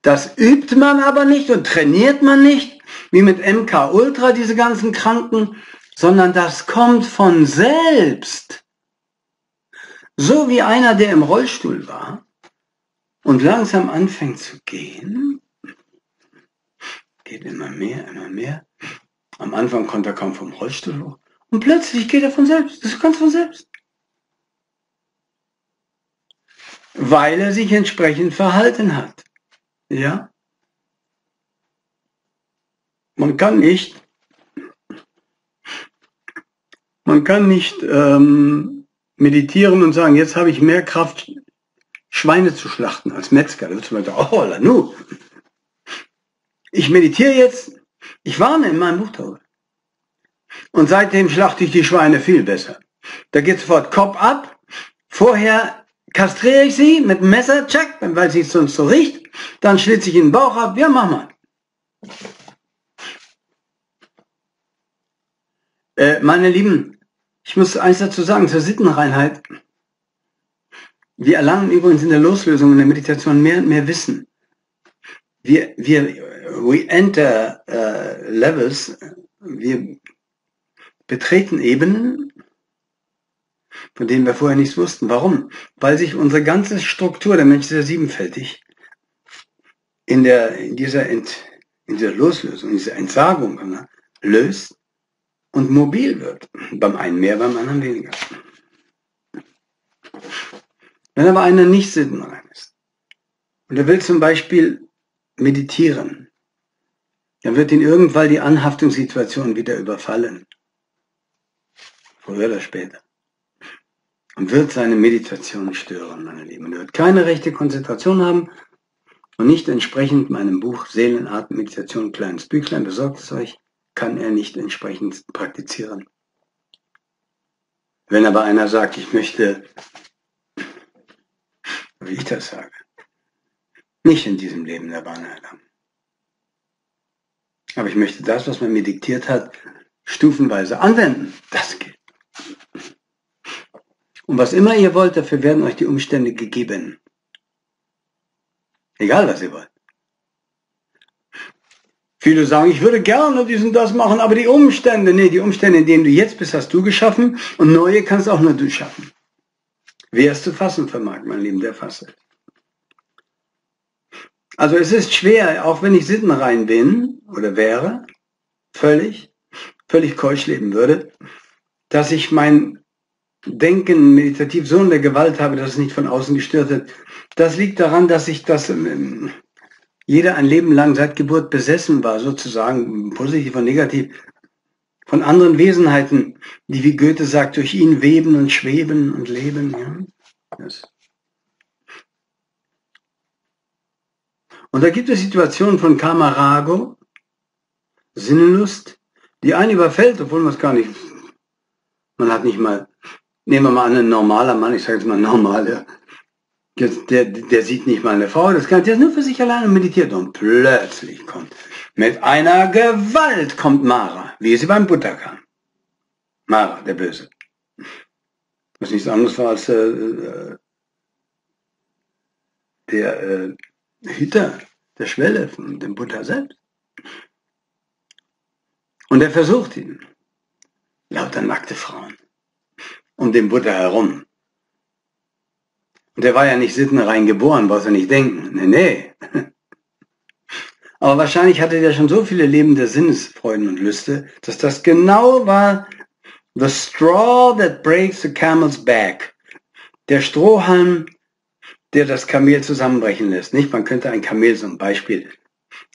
Speaker 2: Das übt man aber nicht und trainiert man nicht, wie mit MK Ultra, diese ganzen Kranken, sondern das kommt von selbst. So wie einer, der im Rollstuhl war und langsam anfängt zu gehen, geht immer mehr, immer mehr. Am Anfang konnte er kaum vom Rollstuhl hoch. Und plötzlich geht er von selbst. Das ist ganz von selbst. Weil er sich entsprechend verhalten hat. Ja? Man kann nicht, man kann nicht ähm, meditieren und sagen, jetzt habe ich mehr Kraft, Schweine zu schlachten als Metzger. Da wird man sagen, oh, Lanu. Ich meditiere jetzt, ich warne in meinem Buch darüber. Und seitdem schlachte ich die Schweine viel besser. Da geht sofort Kopf ab. Vorher kastriere ich sie mit Messer, check, weil sie sonst so riecht. Dann schlitze ich den Bauch ab. Ja, mach mal. Äh, meine Lieben, ich muss eins dazu sagen, zur Sittenreinheit. Wir erlangen übrigens in der Loslösung, in der Meditation mehr und mehr Wissen. Wir, wir, we enter uh, levels, wir betreten Ebenen, von denen wir vorher nichts wussten. Warum? Weil sich unsere ganze Struktur, der Mensch ist ja siebenfältig, in, der, in, dieser, Ent, in dieser Loslösung, in dieser Entsagung ne, löst und mobil wird. Beim einen mehr, beim anderen weniger. Wenn aber einer nicht sittenrein ist und er will zum Beispiel meditieren, dann wird ihn irgendwann die Anhaftungssituation wieder überfallen. Früher oder später. Und wird seine Meditation stören, meine Lieben. Er wird keine rechte Konzentration haben und nicht entsprechend meinem Buch Seelenart Meditation kleines Büchlein, besorgt es euch, kann er nicht entsprechend praktizieren. Wenn aber einer sagt, ich möchte, wie ich das sage, nicht in diesem Leben der Bahn erlangen. Aber ich möchte das, was man mir diktiert hat, stufenweise anwenden. Das geht. Und was immer ihr wollt, dafür werden euch die Umstände gegeben. Egal, was ihr wollt. Viele sagen, ich würde gerne diesen das machen, aber die Umstände, nee, die Umstände, in denen du jetzt bist, hast du geschaffen und neue kannst auch nur du schaffen. Wer es zu fassen vermag, mein Lieben, der fasse. Also es ist schwer, auch wenn ich sittenrein bin oder wäre, völlig, völlig keusch leben würde, dass ich mein Denken meditativ so in der Gewalt habe, dass es nicht von außen gestört wird. Das liegt daran, dass ich das ähm, jeder ein Leben lang seit Geburt besessen war, sozusagen positiv und negativ, von anderen Wesenheiten, die wie Goethe sagt, durch ihn weben und schweben und leben. Ja? Das. Und da gibt es Situationen von Kamarago, Sinnenlust, die einen überfällt, obwohl man es gar nicht, man hat nicht mal Nehmen wir mal an, ein normaler Mann, ich sage jetzt mal normal, der, der, der sieht nicht mal eine Frau, das kann, der ist nur für sich alleine und meditiert und plötzlich kommt, mit einer Gewalt kommt Mara, wie sie beim Buddha kam. Mara, der Böse. Was nichts anderes war als äh, äh der äh, Hüter der Schwelle von dem Buddha selbst. Und er versucht ihn. Lauter nackte Frauen um den Buddha herum. Und der war ja nicht sittenrein geboren, brauchst du nicht denken. Nee, nee. Aber wahrscheinlich hatte der schon so viele Leben der Sinnesfreuden und Lüste, dass das genau war the straw that breaks the camel's back. Der Strohhalm, der das Kamel zusammenbrechen lässt. Nicht? Man könnte ein Kamel zum Beispiel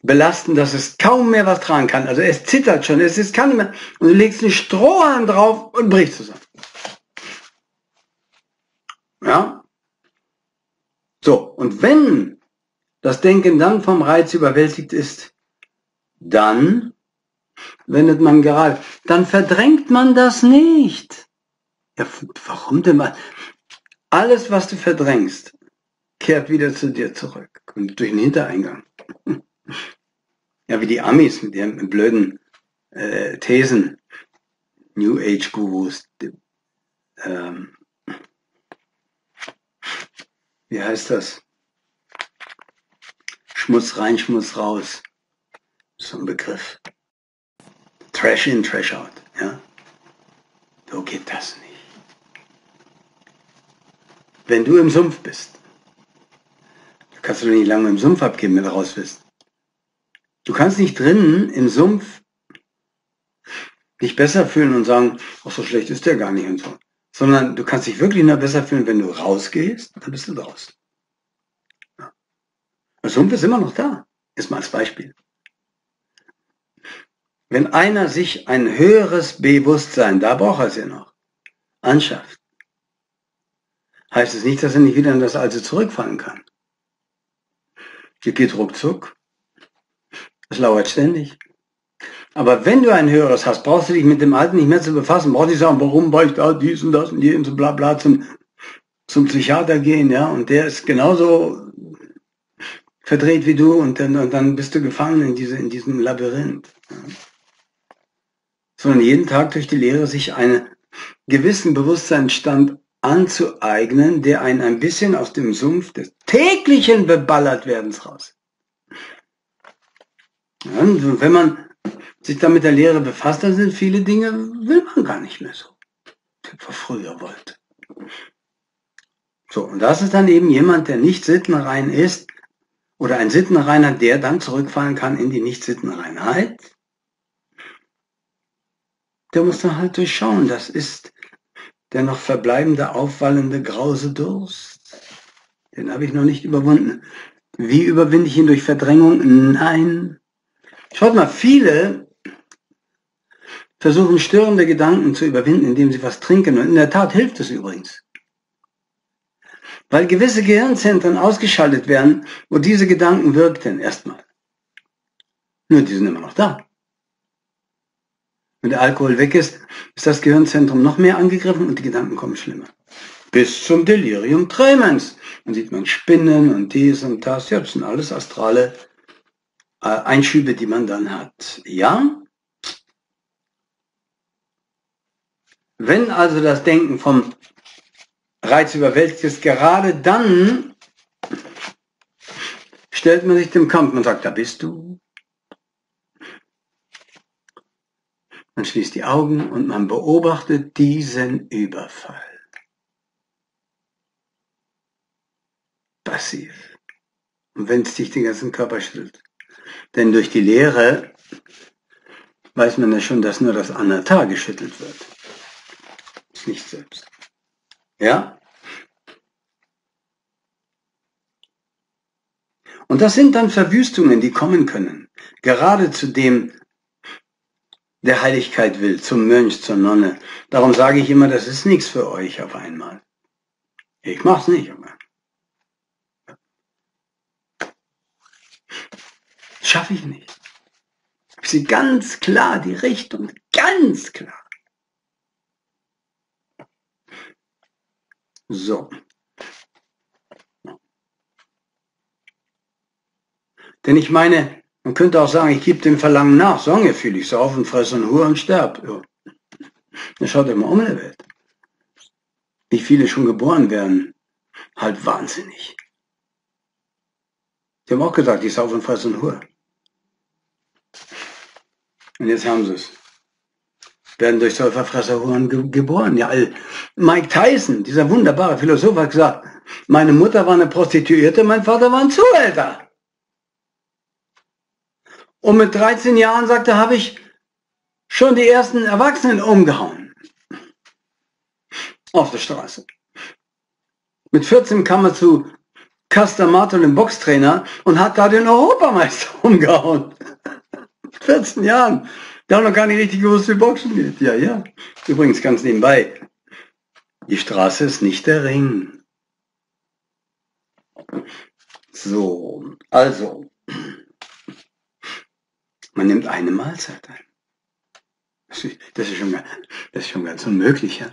Speaker 2: belasten, dass es kaum mehr was tragen kann. Also es zittert schon, es ist kann nicht mehr. Und du legst einen Strohhalm drauf und bricht zusammen. Ja? So, und wenn das Denken dann vom Reiz überwältigt ist, dann wendet man gerade, dann verdrängt man das nicht. Ja, warum denn mal? Alles, was du verdrängst, kehrt wieder zu dir zurück und durch den Hintereingang. Ja, wie die Amis mit ihren blöden äh, Thesen, New Age Gurus, ähm, wie heißt das? Schmutz rein, Schmutz raus. So ein Begriff. Trash in, Trash out. Ja? So geht das nicht. Wenn du im Sumpf bist, dann kannst du nicht lange im Sumpf abgeben, wenn du raus bist. Du kannst nicht drinnen im Sumpf dich besser fühlen und sagen, ach so schlecht ist der gar nicht und so sondern du kannst dich wirklich nur besser fühlen, wenn du rausgehst, dann bist du draußen. Der Sumpf ist immer noch da. Ist mal als Beispiel. Wenn einer sich ein höheres Bewusstsein, da braucht er es ja noch, anschafft, heißt es nicht, dass er nicht wieder in das Alte zurückfallen kann. Hier geht ruckzuck. Es lauert ständig. Aber wenn du ein höheres hast, brauchst du dich mit dem Alten nicht mehr zu befassen. Brauchst nicht sagen, warum war ich da dies und das und jenes und bla bla zum, zum Psychiater gehen, ja. Und der ist genauso verdreht wie du und dann, und dann bist du gefangen in, diese, in diesem Labyrinth. Sondern jeden Tag durch die Lehre sich einen gewissen Bewusstseinsstand anzueignen, der einen ein bisschen aus dem Sumpf des täglichen Beballertwerdens raus. Und wenn man sich dann mit der Lehre befasst, dann sind viele Dinge, will man gar nicht mehr so, wie man früher wollte. So, und das ist dann eben jemand, der nicht sittenrein ist Oder ein Sittenreiner, der dann zurückfallen kann in die Nicht-Sittenreinheit? Der muss dann halt durchschauen, das ist der noch verbleibende, aufwallende, grause Durst. Den habe ich noch nicht überwunden. Wie überwinde ich ihn durch Verdrängung? Nein. Schaut mal, viele versuchen störende Gedanken zu überwinden, indem sie was trinken. Und in der Tat hilft es übrigens. Weil gewisse Gehirnzentren ausgeschaltet werden, wo diese Gedanken wirkten erstmal. Nur die sind immer noch da. Wenn der Alkohol weg ist, ist das Gehirnzentrum noch mehr angegriffen und die Gedanken kommen schlimmer. Bis zum Delirium tremens. Dann sieht man Spinnen und dies und das. Ja, das sind alles astrale äh, Einschübe, die man dann hat. Ja? Wenn also das Denken vom Reiz überwältigt ist, gerade dann stellt man sich dem Kampf. Man sagt, da bist du. Man schließt die Augen und man beobachtet diesen Überfall. Passiv. Und wenn es dich den ganzen Körper schüttelt. Denn durch die Lehre weiß man ja schon, dass nur das Anatar geschüttelt wird. Ist nicht selbst. Ja? Und das sind dann Verwüstungen, die kommen können. Gerade zu dem der Heiligkeit will, zum Mönch, zur Nonne. Darum sage ich immer, das ist nichts für euch auf einmal. Ich mach's nicht, aber. Schaffe ich nicht. Ich sehe ganz klar die Richtung, ganz klar. So. Denn ich meine, man könnte auch sagen, ich gebe dem Verlangen nach, Songe fühle ich auf und fresse und Hur und sterb. Ja. Dann schaut immer um in der Welt. Wie viele schon geboren werden, halt wahnsinnig. Die haben auch gesagt, ich sauf und fresse und Hur. Und jetzt haben sie es. Werden durch Säuferfresserhuren ge geboren. Ja, Mike Tyson, dieser wunderbare Philosoph, hat gesagt, meine Mutter war eine Prostituierte, mein Vater war ein Zuhälter. Und mit 13 Jahren, sagte, habe ich schon die ersten Erwachsenen umgehauen. Auf der Straße. Mit 14 kam er zu Castamato, dem Boxtrainer, und hat da den Europameister umgehauen. 14 Jahren. Der hat noch gar nicht richtig gewusst, wie Boxen geht. Ja, ja. Übrigens ganz nebenbei. Die Straße ist nicht der Ring. So, also. Man nimmt eine Mahlzeit ein. Das ist schon, das ist schon ganz unmöglich, ja.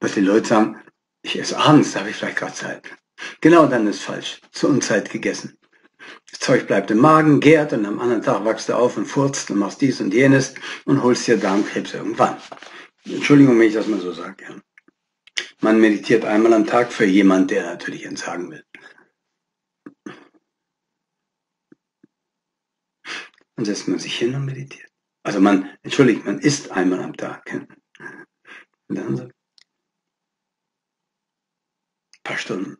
Speaker 2: Was die Leute sagen, ich esse abends, da habe ich vielleicht gerade Zeit. Genau dann ist falsch. Zur Unzeit gegessen. Das Zeug bleibt im Magen, gärt und am anderen Tag wachst du auf und furzt und machst dies und jenes und holst dir Darmkrebs irgendwann. Entschuldigung, wenn ich das mal so sage. Ja. Man meditiert einmal am Tag für jemand, der natürlich entsagen will. Dann setzt man sich hin und meditiert. Also man, entschuldigt, man isst einmal am Tag. Und dann so ein paar Stunden.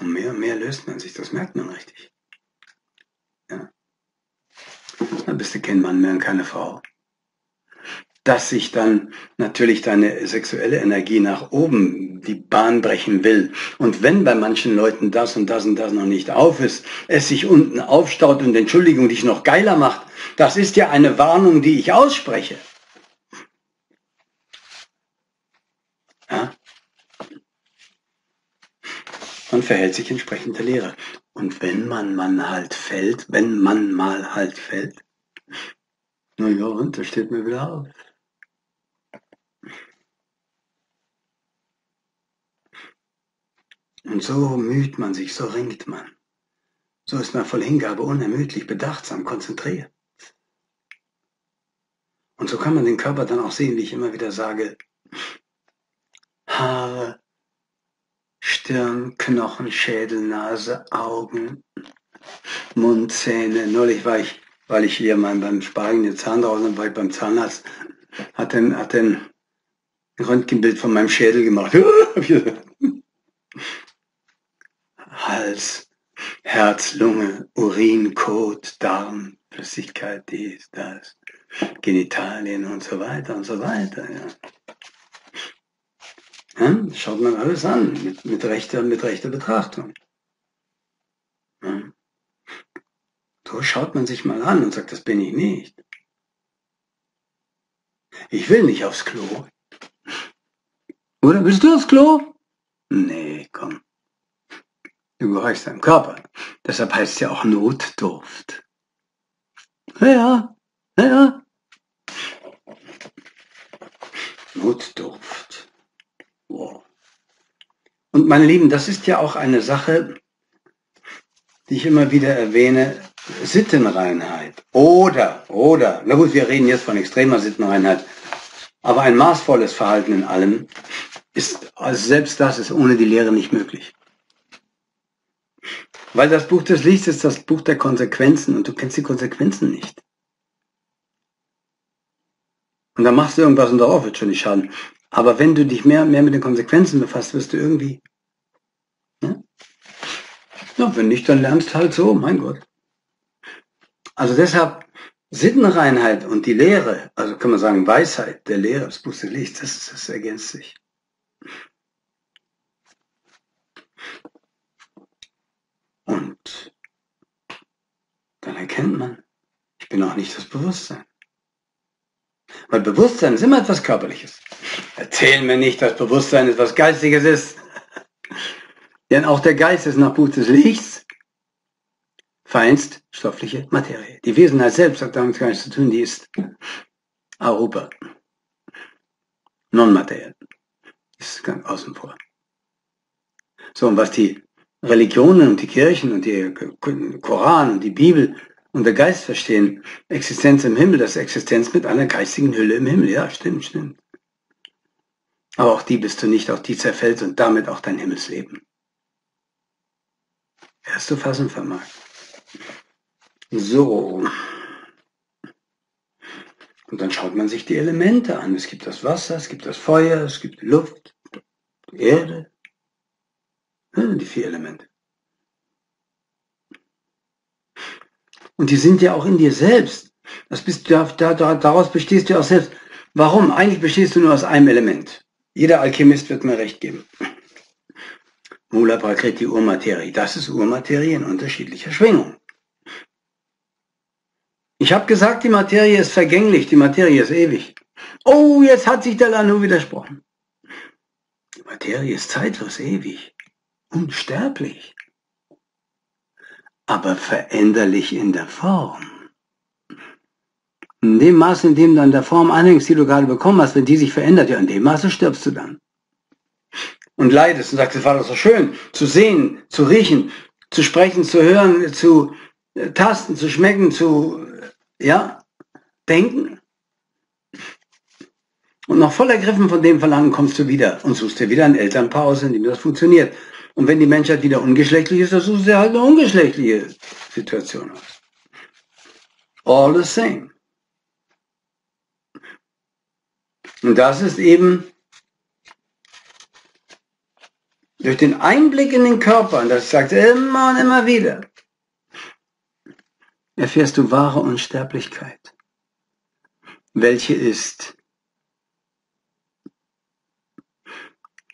Speaker 2: Und mehr und mehr löst man sich, das merkt man richtig. Ja. Dann bist du kein Mann mehr und keine Frau dass sich dann natürlich deine sexuelle Energie nach oben die Bahn brechen will. Und wenn bei manchen Leuten das und das und das noch nicht auf ist, es sich unten aufstaut und Entschuldigung dich noch geiler macht, das ist ja eine Warnung, die ich ausspreche. Ja? Man verhält sich entsprechend der Lehre. Und wenn man mal halt fällt, wenn man mal halt fällt, na ja, und da steht mir wieder auf. Und so müht man sich, so ringt man. So ist man voll Hingabe unermüdlich, bedachtsam, konzentriert. Und so kann man den Körper dann auch sehen, wie ich immer wieder sage, Haare, Stirn, Knochen, Schädel, Nase, Augen, Mund, Zähne. Neulich war ich, weil ich hier mal beim Sparen den Zahn draußen war ich beim Zahnarzt, hat den, hat den Röntgenbild von meinem Schädel gemacht. Hals, Herz, Lunge, Urin, Kot, Darm, Flüssigkeit, dies, das, Genitalien und so weiter und so weiter. Ja. Ja, schaut man alles an mit, mit, rechter, mit rechter Betrachtung. Ja. So schaut man sich mal an und sagt, das bin ich nicht. Ich will nicht aufs Klo. Oder willst du aufs Klo? Nee, komm. Du gehorchst deinem Körper. Deshalb heißt es ja auch Notdurft. Ja, ja. Notdurft. Wow. Und meine Lieben, das ist ja auch eine Sache, die ich immer wieder erwähne, Sittenreinheit. Oder, oder, na gut, wir reden jetzt von extremer Sittenreinheit, aber ein maßvolles Verhalten in allem ist, also selbst das ist ohne die Lehre nicht möglich. Weil das Buch des Lichts ist das Buch der Konsequenzen und du kennst die Konsequenzen nicht. Und dann machst du irgendwas und darauf wird schon nicht schaden. Aber wenn du dich mehr, mehr mit den Konsequenzen befasst, wirst du irgendwie. Ne? Ja, wenn nicht, dann lernst halt so, mein Gott. Also deshalb Sittenreinheit und die Lehre, also kann man sagen Weisheit der Lehre, das Buch des Lichts, das, das ergänzt sich. Und dann erkennt man, ich bin auch nicht das Bewusstsein. Weil Bewusstsein ist immer etwas Körperliches. Erzähl mir nicht, dass Bewusstsein etwas Geistiges ist. Denn auch der Geist ist nach Buch des Lichts feinst stoffliche Materie. Die Wesenheit selbst hat damit gar nichts zu tun, die ist Arupa. Non-materiell. Ist ganz außen vor. So, und was die Religionen und die Kirchen und die Koran und die Bibel und der Geist verstehen, Existenz im Himmel, das Existenz mit einer geistigen Hülle im Himmel. Ja, stimmt, stimmt. Aber auch die bist du nicht, auch die zerfällt und damit auch dein Himmelsleben. Erst zu fassen vermag. So. Und dann schaut man sich die Elemente an. Es gibt das Wasser, es gibt das Feuer, es gibt Luft, die Erde, die vier Elemente. Und die sind ja auch in dir selbst. Das bist, da, da, daraus bestehst du auch selbst. Warum? Eigentlich bestehst du nur aus einem Element. Jeder Alchemist wird mir recht geben. Mula Prakriti Urmaterie. Das ist Urmaterie in unterschiedlicher Schwingung. Ich habe gesagt, die Materie ist vergänglich, die Materie ist ewig. Oh, jetzt hat sich der Lanu widersprochen. Die Materie ist zeitlos ewig unsterblich, aber veränderlich in der Form. In dem Maße, in dem du an der Form anhängst, die du gerade bekommen hast, wenn die sich verändert, ja, in dem Maße stirbst du dann. Und leidest und sagst, es war doch so schön, zu sehen, zu riechen, zu sprechen, zu hören, zu äh, tasten, zu schmecken, zu, ja, denken. Und noch voll ergriffen von dem Verlangen kommst du wieder und suchst dir wieder ein Elternpaar aus, in dem das funktioniert. Und wenn die Menschheit wieder ungeschlechtlich ist, dann suchen sie halt eine ungeschlechtliche Situation aus. All the same. Und das ist eben durch den Einblick in den Körper, und das sagt er immer und immer wieder, erfährst du wahre Unsterblichkeit, welche ist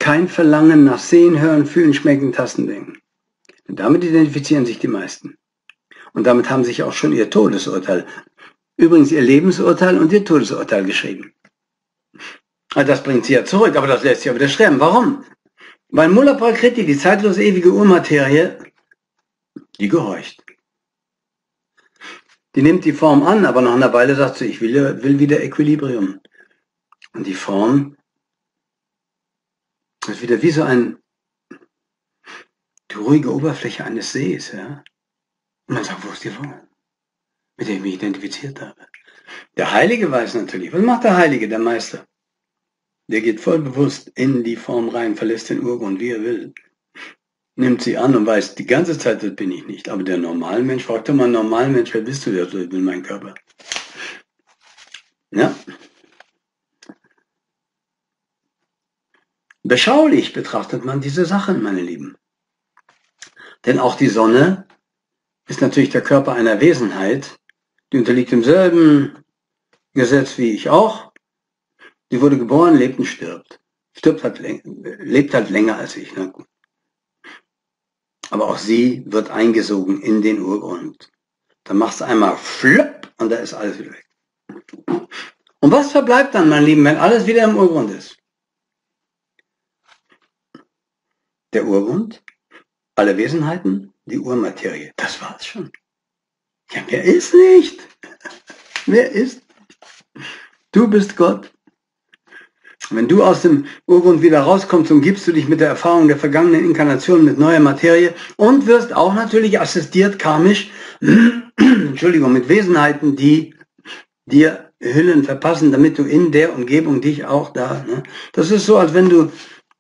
Speaker 2: Kein Verlangen nach Sehen, Hören, Fühlen, Schmecken, Tasten, Denken. Und damit identifizieren sich die meisten. Und damit haben sich auch schon ihr Todesurteil, übrigens ihr Lebensurteil und ihr Todesurteil geschrieben. Also das bringt sie ja zurück, aber das lässt sich ja wieder schreiben. Warum? Weil Mulla Prakriti, die zeitlose ewige Urmaterie, die gehorcht. Die nimmt die Form an, aber nach einer Weile sagt sie, ich will, will wieder Equilibrium. Und die Form das ist wieder wie so ein, die ruhige Oberfläche eines Sees, ja. Und man sagt, wo ist die Form? Mit der ich mich identifiziert habe. Der Heilige weiß natürlich. Was macht der Heilige, der Meister? Der geht voll bewusst in die Form rein, verlässt den Urgrund, wie er will. Nimmt sie an und weiß, die ganze Zeit, das bin ich nicht. Aber der normale Mensch, fragt doch mal einen normalen Mensch, wer bist du? So, ich bin mein Körper. Ja. Beschaulich betrachtet man diese Sachen, meine Lieben. Denn auch die Sonne ist natürlich der Körper einer Wesenheit, die unterliegt demselben Gesetz wie ich auch. Die wurde geboren, lebt und stirbt. Stirbt halt, lebt halt länger als ich. Ne? Aber auch sie wird eingesogen in den Urgrund. Dann machst du einmal flöpp und da ist alles wieder weg. Und was verbleibt dann, mein Lieben, wenn alles wieder im Urgrund ist? Der Urgrund, alle Wesenheiten, die Urmaterie. Das war's schon. Ja, wer ist nicht? Wer ist? Du bist Gott. Wenn du aus dem Urgrund wieder rauskommst, umgibst du dich mit der Erfahrung der vergangenen Inkarnation mit neuer Materie und wirst auch natürlich assistiert karmisch, Entschuldigung, mit Wesenheiten, die dir Hüllen verpassen, damit du in der Umgebung dich auch da. Ne? Das ist so, als wenn du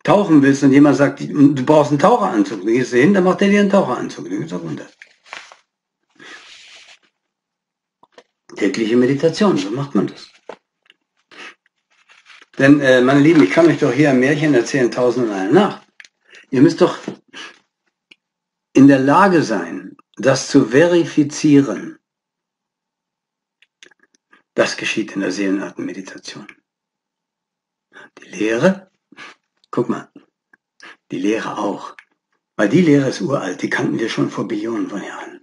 Speaker 2: tauchen willst und jemand sagt, du brauchst einen Taucheranzug. Du gehst hin, dann macht er dir einen Taucheranzug. Du gehst auch runter. Tägliche Meditation, so macht man das. Denn, äh, meine Lieben, ich kann euch doch hier ein Märchen erzählen, tausend und eine Nacht. Ihr müsst doch in der Lage sein, das zu verifizieren. Das geschieht in der Seelenartenmeditation. Die Lehre, guck mal, die Lehre auch. Weil die Lehre ist uralt, die kannten wir schon vor Billionen von Jahren.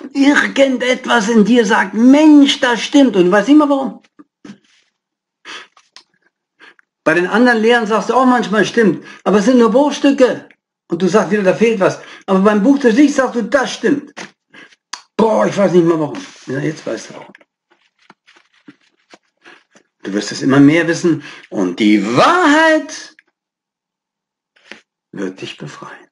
Speaker 2: Und irgendetwas in dir sagt, Mensch, das stimmt. Und du weißt immer warum. Bei den anderen Lehren sagst du auch manchmal, stimmt. Aber es sind nur Bruchstücke. Und du sagst wieder, da fehlt was. Aber beim Buch des Lichts sagst du, das stimmt. Boah, ich weiß nicht mal warum. Ja, jetzt weißt du warum. Du wirst es immer mehr wissen. Und die Wahrheit wird dich befreien.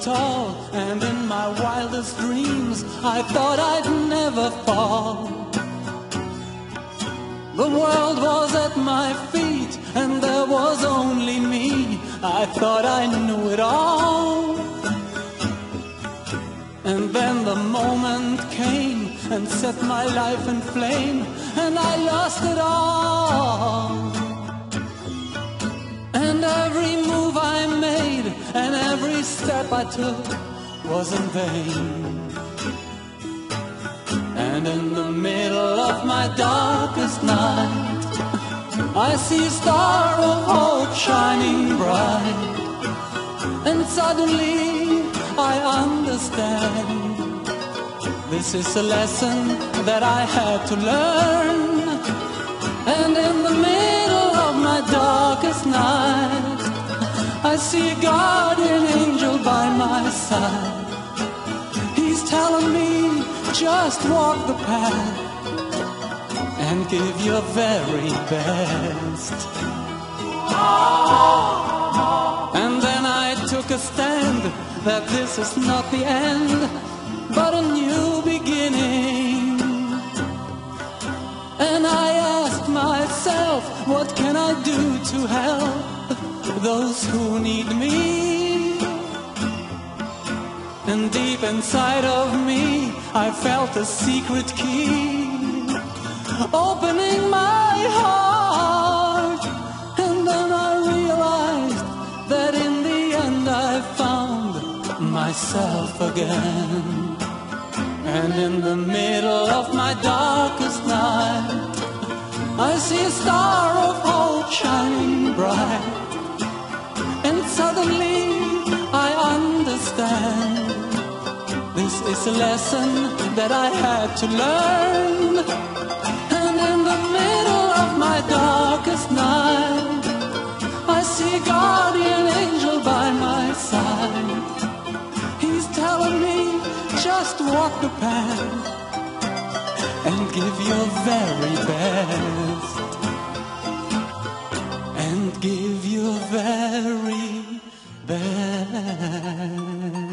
Speaker 1: Tall, and in my wildest dreams I thought I'd never fall. The world was at my feet, and there was only me. I thought I knew it all. And then the moment came and set my life in flame, and I lost it all. And every move I made and every step I took was in vain. And in the middle of my darkest night, I see a star of hope shining bright. And suddenly I understand this is a lesson that I had to learn. Darkest night, I see a guardian angel by my side. He's telling me just walk the path and give your very best. And then I took a stand that this is not the end, but a new beginning. And I asked myself, what can I do to help? those who need me. And deep inside of me, I felt a secret key opening my heart. And then I realized that in the end I found myself again. And in the middle of my darkest night, I see a star of hope shining bright. And suddenly I understand This is a lesson that I had to learn And in the middle of my darkest night I see a guardian angel by my side just walk the path And give your very best And give your very bed.